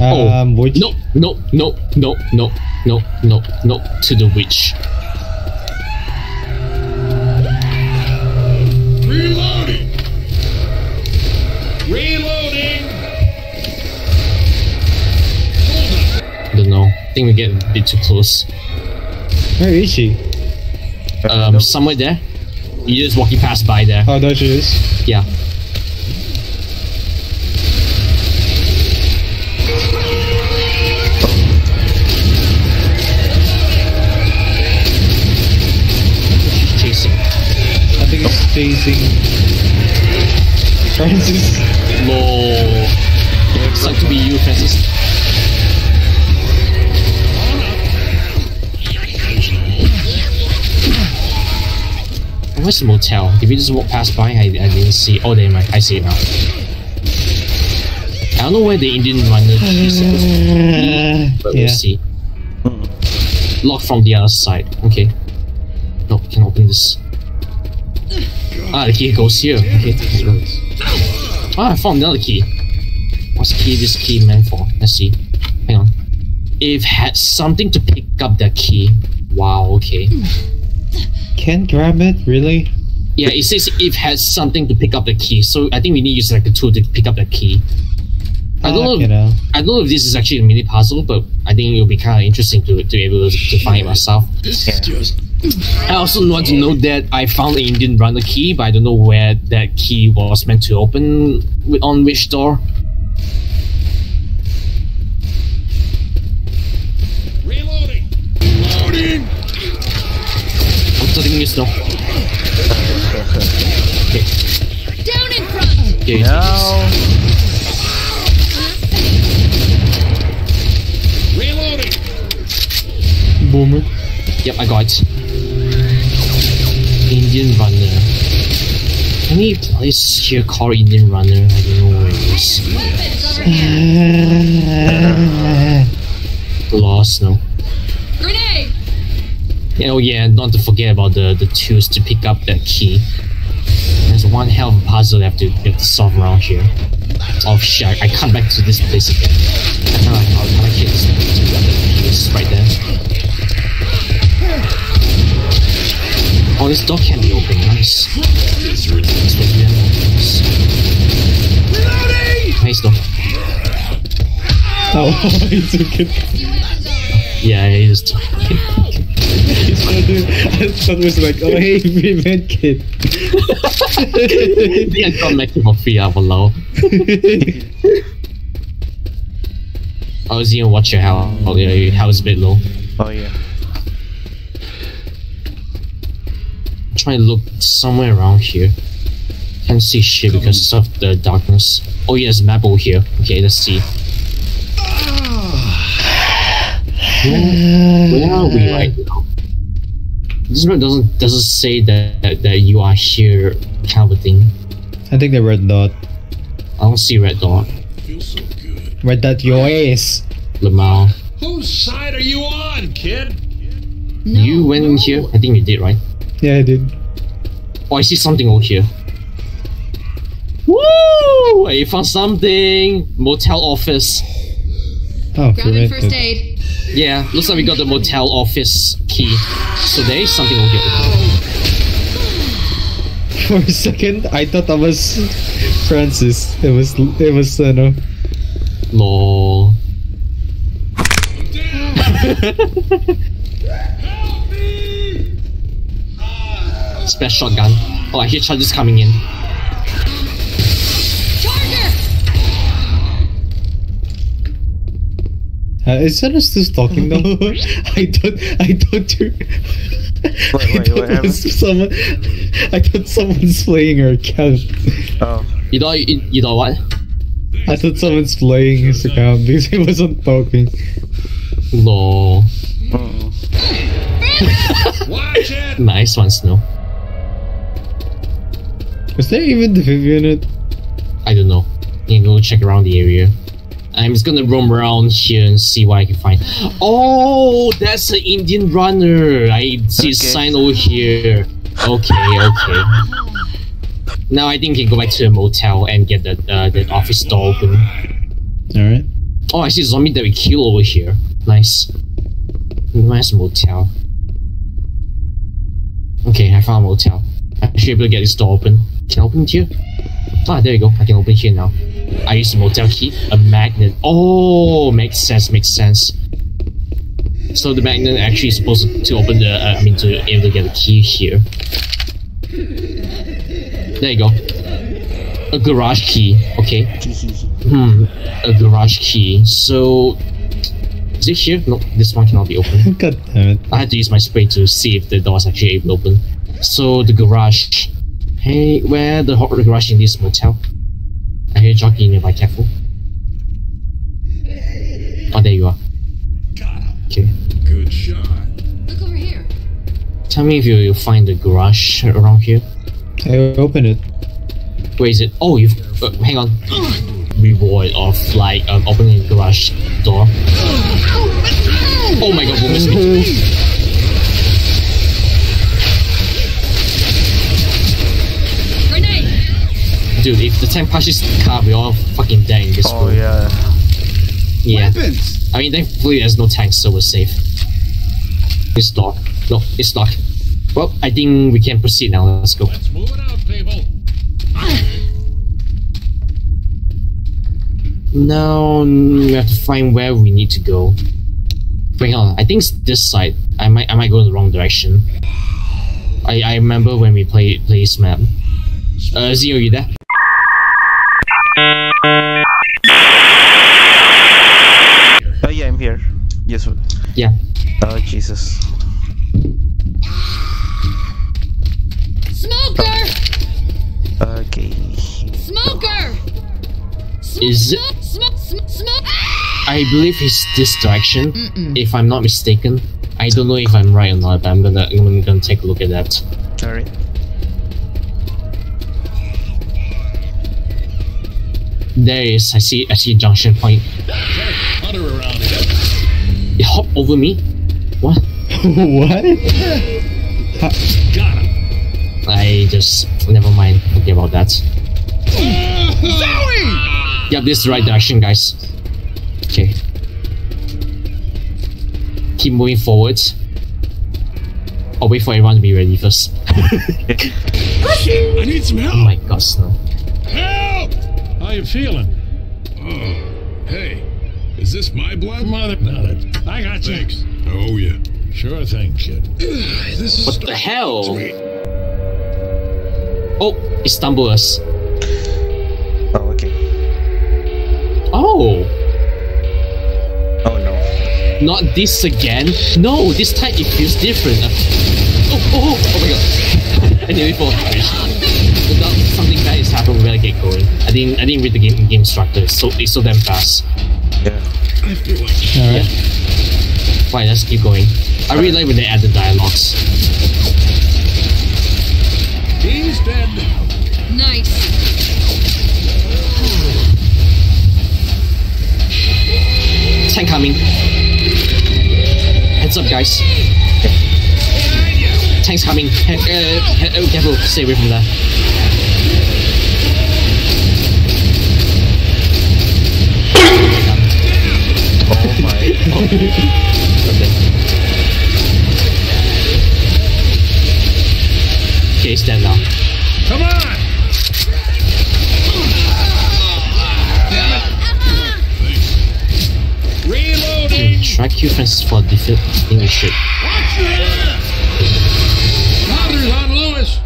Um, which? No, no, no, no, no, no, no, no, to the witch. I think we get a bit too close. Where is she? Um, somewhere there. You just walking past by there. Oh, there she is. Yeah. She's chasing. I think it's chasing. Francis. It's like to be you, Francis. Where's the motel? Did we just walk past by? I, I didn't see. Oh, there, I see it now. I don't know where the Indian runner is supposed to be, but Yeah. we'll see. Locked from the other side. Okay. No, can open this. Ah, the key goes here. Okay. Ah, I found another key. What's key this key meant for? Let's see. Hang on. It had something to pick up that key. Wow, okay. Can't grab it, really? Yeah, it says it has something to pick up the key, so I think we need to use like a tool to pick up the key. I don't know. Fuck, you know. I don't know if this is actually a mini puzzle, but I think it'll be kind of interesting to, to be able to, to find it myself. This is just. I also want to know that I found the Indian runner key, but I don't know where that key was meant to open on which door. I'm telling you, Snow. Okay, Down in front! here you Now. Reloading. Boomer. Yep, I got it. Indian runner. Any place here called Indian runner? I don't know where it is. Lost, no. Oh yeah, not to forget about the, the tools to pick up that key. There's one hell of a puzzle I have to, have to solve around here. Oh shit, I, come back to this place again. I can't, how can I hit this piece right there? Oh, this door can be open, nice. This yeah, nice. Nice door. Oh, he took it. Yeah, he just I thought it was like, oh hey, free med kit. I got make him a free hour low. I was even watching how oh, yeah, your house a bit low. Oh yeah. I'm trying to look somewhere around here. Can't see shit because of the darkness. Oh yeah, there's a map over here. Okay, let's see. Where, where are we right now? This map doesn't doesn't say that, that that you are here kind of a thing. I think the red dot. I don't see red dot. Red dot your ass. Lamau. Whose side are you on, kid? you went in here? I think you did, right? Yeah, I did. Oh, I see something over here. Woo! I found something! Motel office. Oh, Grabbing first aid. Yeah, looks like we got the motel office key. So there is something over here. For a second, I thought that was Francis. It was, it was, uh, no. Lol. Special gun. Oh, I hear charges coming in. Uh, is Sarah still talking though? I thought, I thought you. I wait, thought what someone. I thought someone's playing her account. Oh. You know, you, you know what? I thought someone's playing his account because he wasn't talking. Lol. Watch it! Nice one, Snow. Is there even the Viv unit? I don't know. You can go check around the area. I'm just gonna roam around here and see what I can find. Oh, that's an Indian runner. I see a Okay. sign over here. Okay, okay. Now I think we can go back to the motel and get the uh, the office door open. Alright. Oh, I see a zombie that we kill over here. Nice. Nice motel. Okay, I found a motel. I should be able to get this door open. Can I open it here? Ah, there you go. I can open it here now. I use the motel key. A magnet. Oh, makes sense, makes sense. So the magnet actually is supposed to, open the, uh, I mean, to able to get the key here. There you go. A garage key. Okay. Hmm. A garage key. So, is it here? No, this one cannot be opened. God damn it. I had to use my spray to see if the door is actually able to open. So the garage. Hey, where the, the garage in this motel? I hear jockey nearby. Careful. Oh, there you are. Okay. Good shot. Look over here. Tell me if you, you find the garage around here. I opened it. Where is it? Oh, you. Uh, hang on. Reward of like um, opening the garage door. Oh my god, what Dude, if the tank punches the car, we all fucking die in this Oh room. yeah. Yeah. I mean, thankfully there's no tanks, so we're safe. It's locked. No, it's locked. Well, I think we can proceed now. Let's go. Let's move it out, people. Now we have to find where we need to go. Wait, hold on. I think it's this side. I might, I might go in the wrong direction. I, I remember when we played play this map. Uh, Zio, you there? Oh yeah, I'm here. Yes. what- Yeah. Oh Jesus. Smoker! Okay. Smoker! Is it? Smoke! Smoke! Smoke! I believe it's this direction. If I'm not mistaken. I don't know if I'm right or not, but I'm gonna, I'm gonna take a look at that. Alright. There is. I see. I see a junction point. Hunter around here. It hopped over me. What? what? Got him. I just never mind. Forget about that. Yep, this is the right direction, guys. Okay. Keep moving forward. I'll wait for everyone to be ready first. I need some help. oh help. my god, Snow. Help! How you feeling? Oh, hey, is this my blood? Mother, no, that, I got you. Thanks. Oh yeah. Sure thing, kid. This is What the hell? Oh, it stumbled us. Oh, okay. Oh, Oh no. not this again. No, this time it feels different. Oh, oh, oh, oh my god. I nearly fall off the bridge. Without something bad is happening, we gotta get going. I didn't, I didn't read the game, game instructor. It's so, it's so damn fast. Yeah. I feel like Alright. Fine, let's keep going. I really like when they add the dialogues. he's dead. Nice. Tank coming. Heads up, guys. Tank's coming. He- uh, oh, careful. Stay away from that. Oh my. Okay, stand down. Come on! Reloading! Track you friends for defeating the ship. Watch your head! Powder's on Lewis!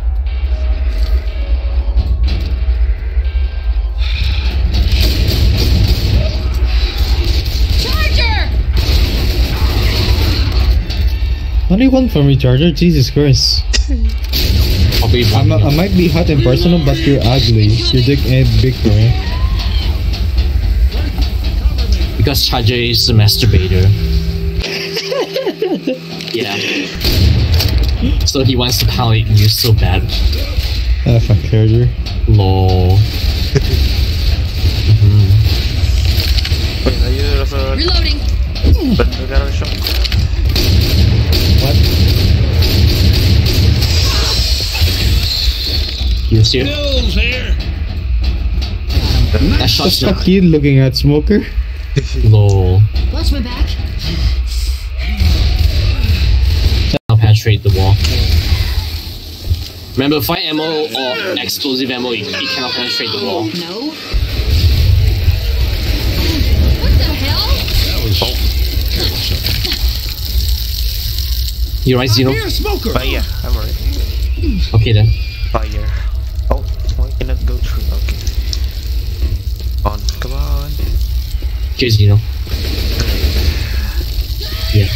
Charger! Only one from recharger? Jesus Christ. Probably I'm, one. I might be hot and personal, but you're ugly. Your dick ain't big for me. because Charger is a masturbator. yeah. So he wants to power you so bad. Ah, fuck charger. Lol. Wait, are you also Reloading. You see it? Bill's here! That The shot's not. fuck you looking at, smoker? Lol. Watch my back. I'll penetrate the wall. Remember, fire ammo or explosive ammo, you, you cannot penetrate the wall. No. What the hell? That was. Oh. You right, Xeno? Here, smoker. But yeah, I'm alright. Okay then. Fire. Oh, I cannot go through. Okay. On, come on. Okay, know. Yeah.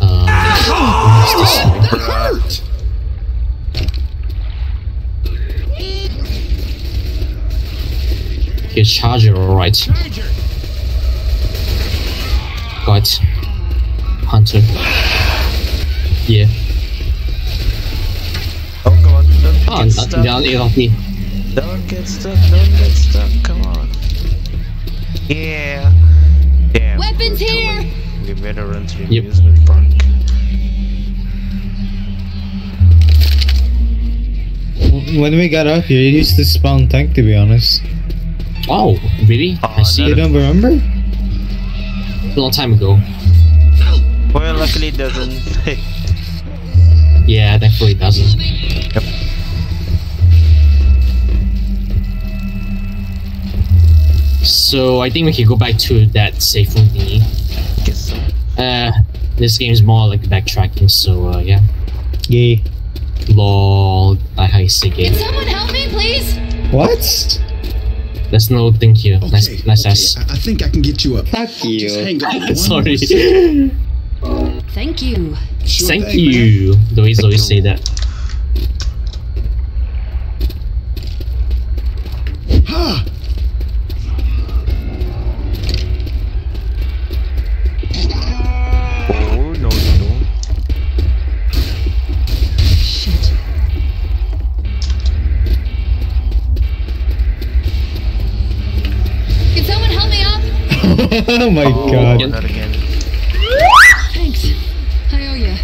Um, what's this one? Hurt. Charger, alright. Get not stuck. down eight of me. Don't get stuck. Don't get stuck. Come on. Yeah. Damn. Weapons here. coming. We better run to the Yep. amusement park. When we got up here, it used to spawn tank, to be honest. Oh, really? Oh, I Oh, see. You don't remember? A long time ago. Well, luckily it doesn't. Yeah, thankfully it doesn't. So I think we can go back to that safe room thingy. Guess so. Uh, this game is more like backtracking, so uh, yeah. Yay. Lol, I how you say Can game. someone help me, please? What? There's no thing here. Okay, nice, nice okay. ass. I, I think I can get you up. Fuck Just you. hang on. Sorry. Thank you. Sure Thank thing, man. you. The way Thank always say that. oh my Oh, god. not again. Thanks. I owe you.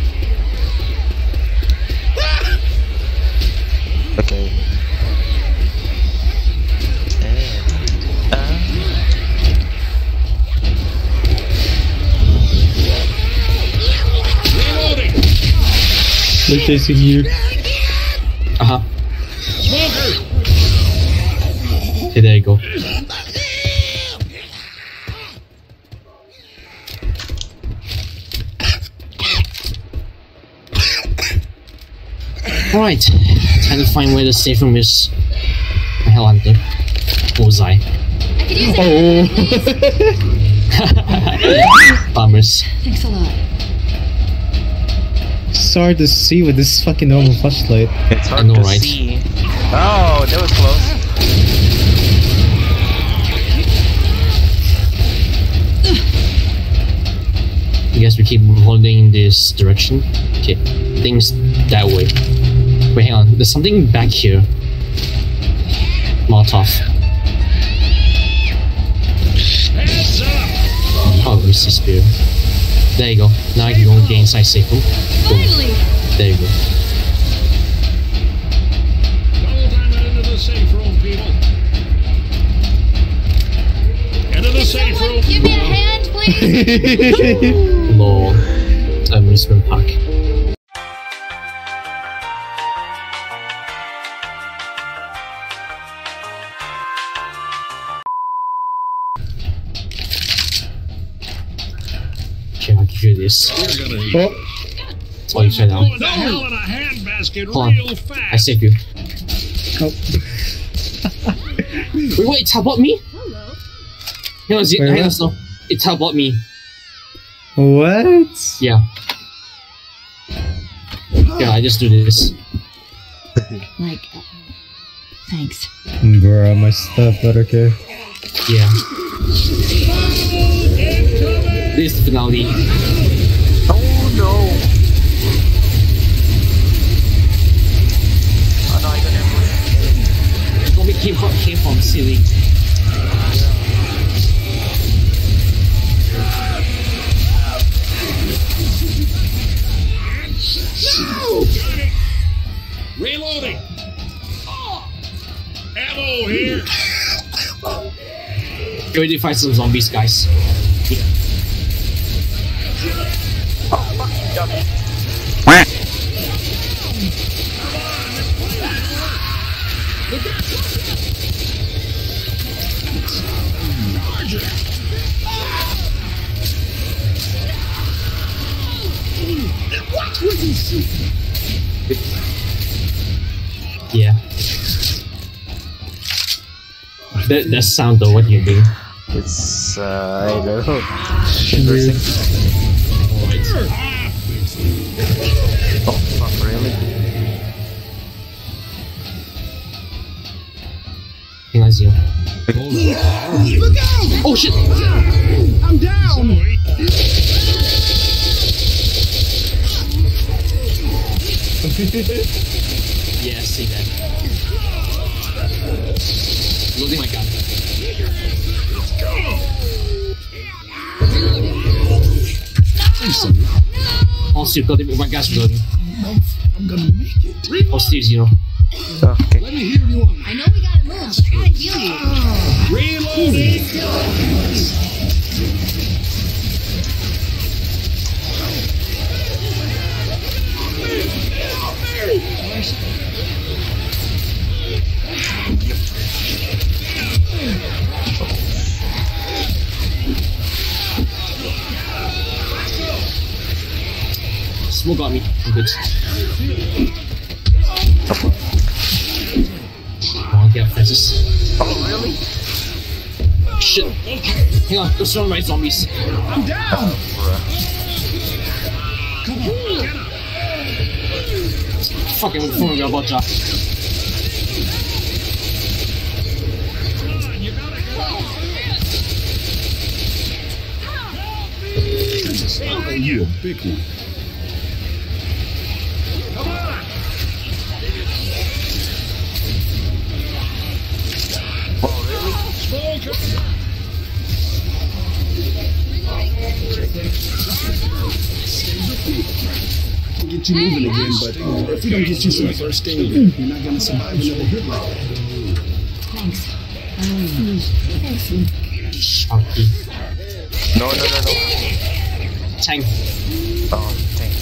Okay. And, uh, They're chasing you. Uh huh. Smoker! Okay, there you go. Alright, time to find where the safe room is. Where the hell Hunter? What was I? I could use it. Oh. Bummers. Thanks a lot. Sorry to see with this fucking normal flashlight. it's hard know, to right? see. Oh, that was close. I guess we keep holding this direction. Okay, things that way. Wait, hang on. There's something back here. Molotov. Hands up! Oh, Mr. Spear. There you go. Now I can go and get inside safe room. Boom. Finally! There you go. Double time it into the safe room, people. Into the Can someone give me a hand, please? Lol. Amusement park. Hold on. real. I saved you. oh. Wait, wait, it teleport me? Hello. Hang on, Z- Wait, hang on, what? Snow. It teleport me. What? Yeah. Yeah, I just do this. Like, uh, thanks. Bruh, my stuff, but okay. Yeah. This is the finale. Him. Zombie came from, came from the ceiling. Reloading. Oh. Ammo here. Get ready to fight some zombies, guys. Yeah. That, that sound though, what do you do? It's, uh, I don't know. Interesting. Oh, fuck, really? Hang on, Zio. Oh shit! I'm down! Yeah, see that. Loading my gun. Let's go! Oh, Steve, got it. My gas reloading. I'm gonna make it. Oh, Steve's, you know. Okay. Let me hear you on. I know we gotta move, but I gotta heal you. Reloading. Smoke got me. I'm good. Come on, get up, Francis. Oh, really? Shit. Hang on, don't surround my zombies. I'm down! Come on, get up! Fucking with phone about that. Oh, you a big one. Get you moving again, but if we don't get you some first aid, you're not gonna survive another hit like that. Thanks. Sharky. No, no, no, no. Tank. Oh, thanks.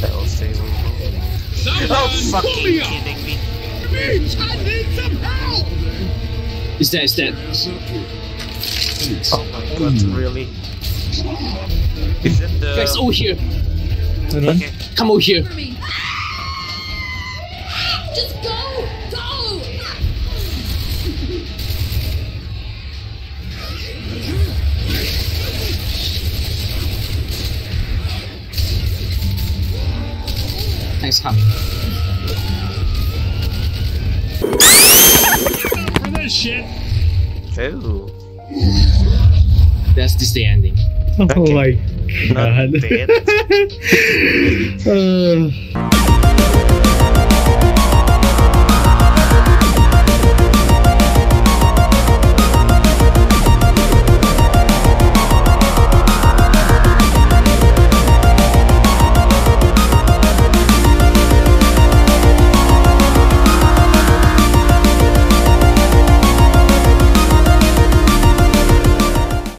That'll save me. Oh, fucking kidding me. Is that, is that? Oh my god, really? Is it the... Guys, over here. Okay. Come over here. Just go! Go! Thanks, coming. For this shit. Ooh. That's this the ending. Oh Okay. my Not bad. Uh,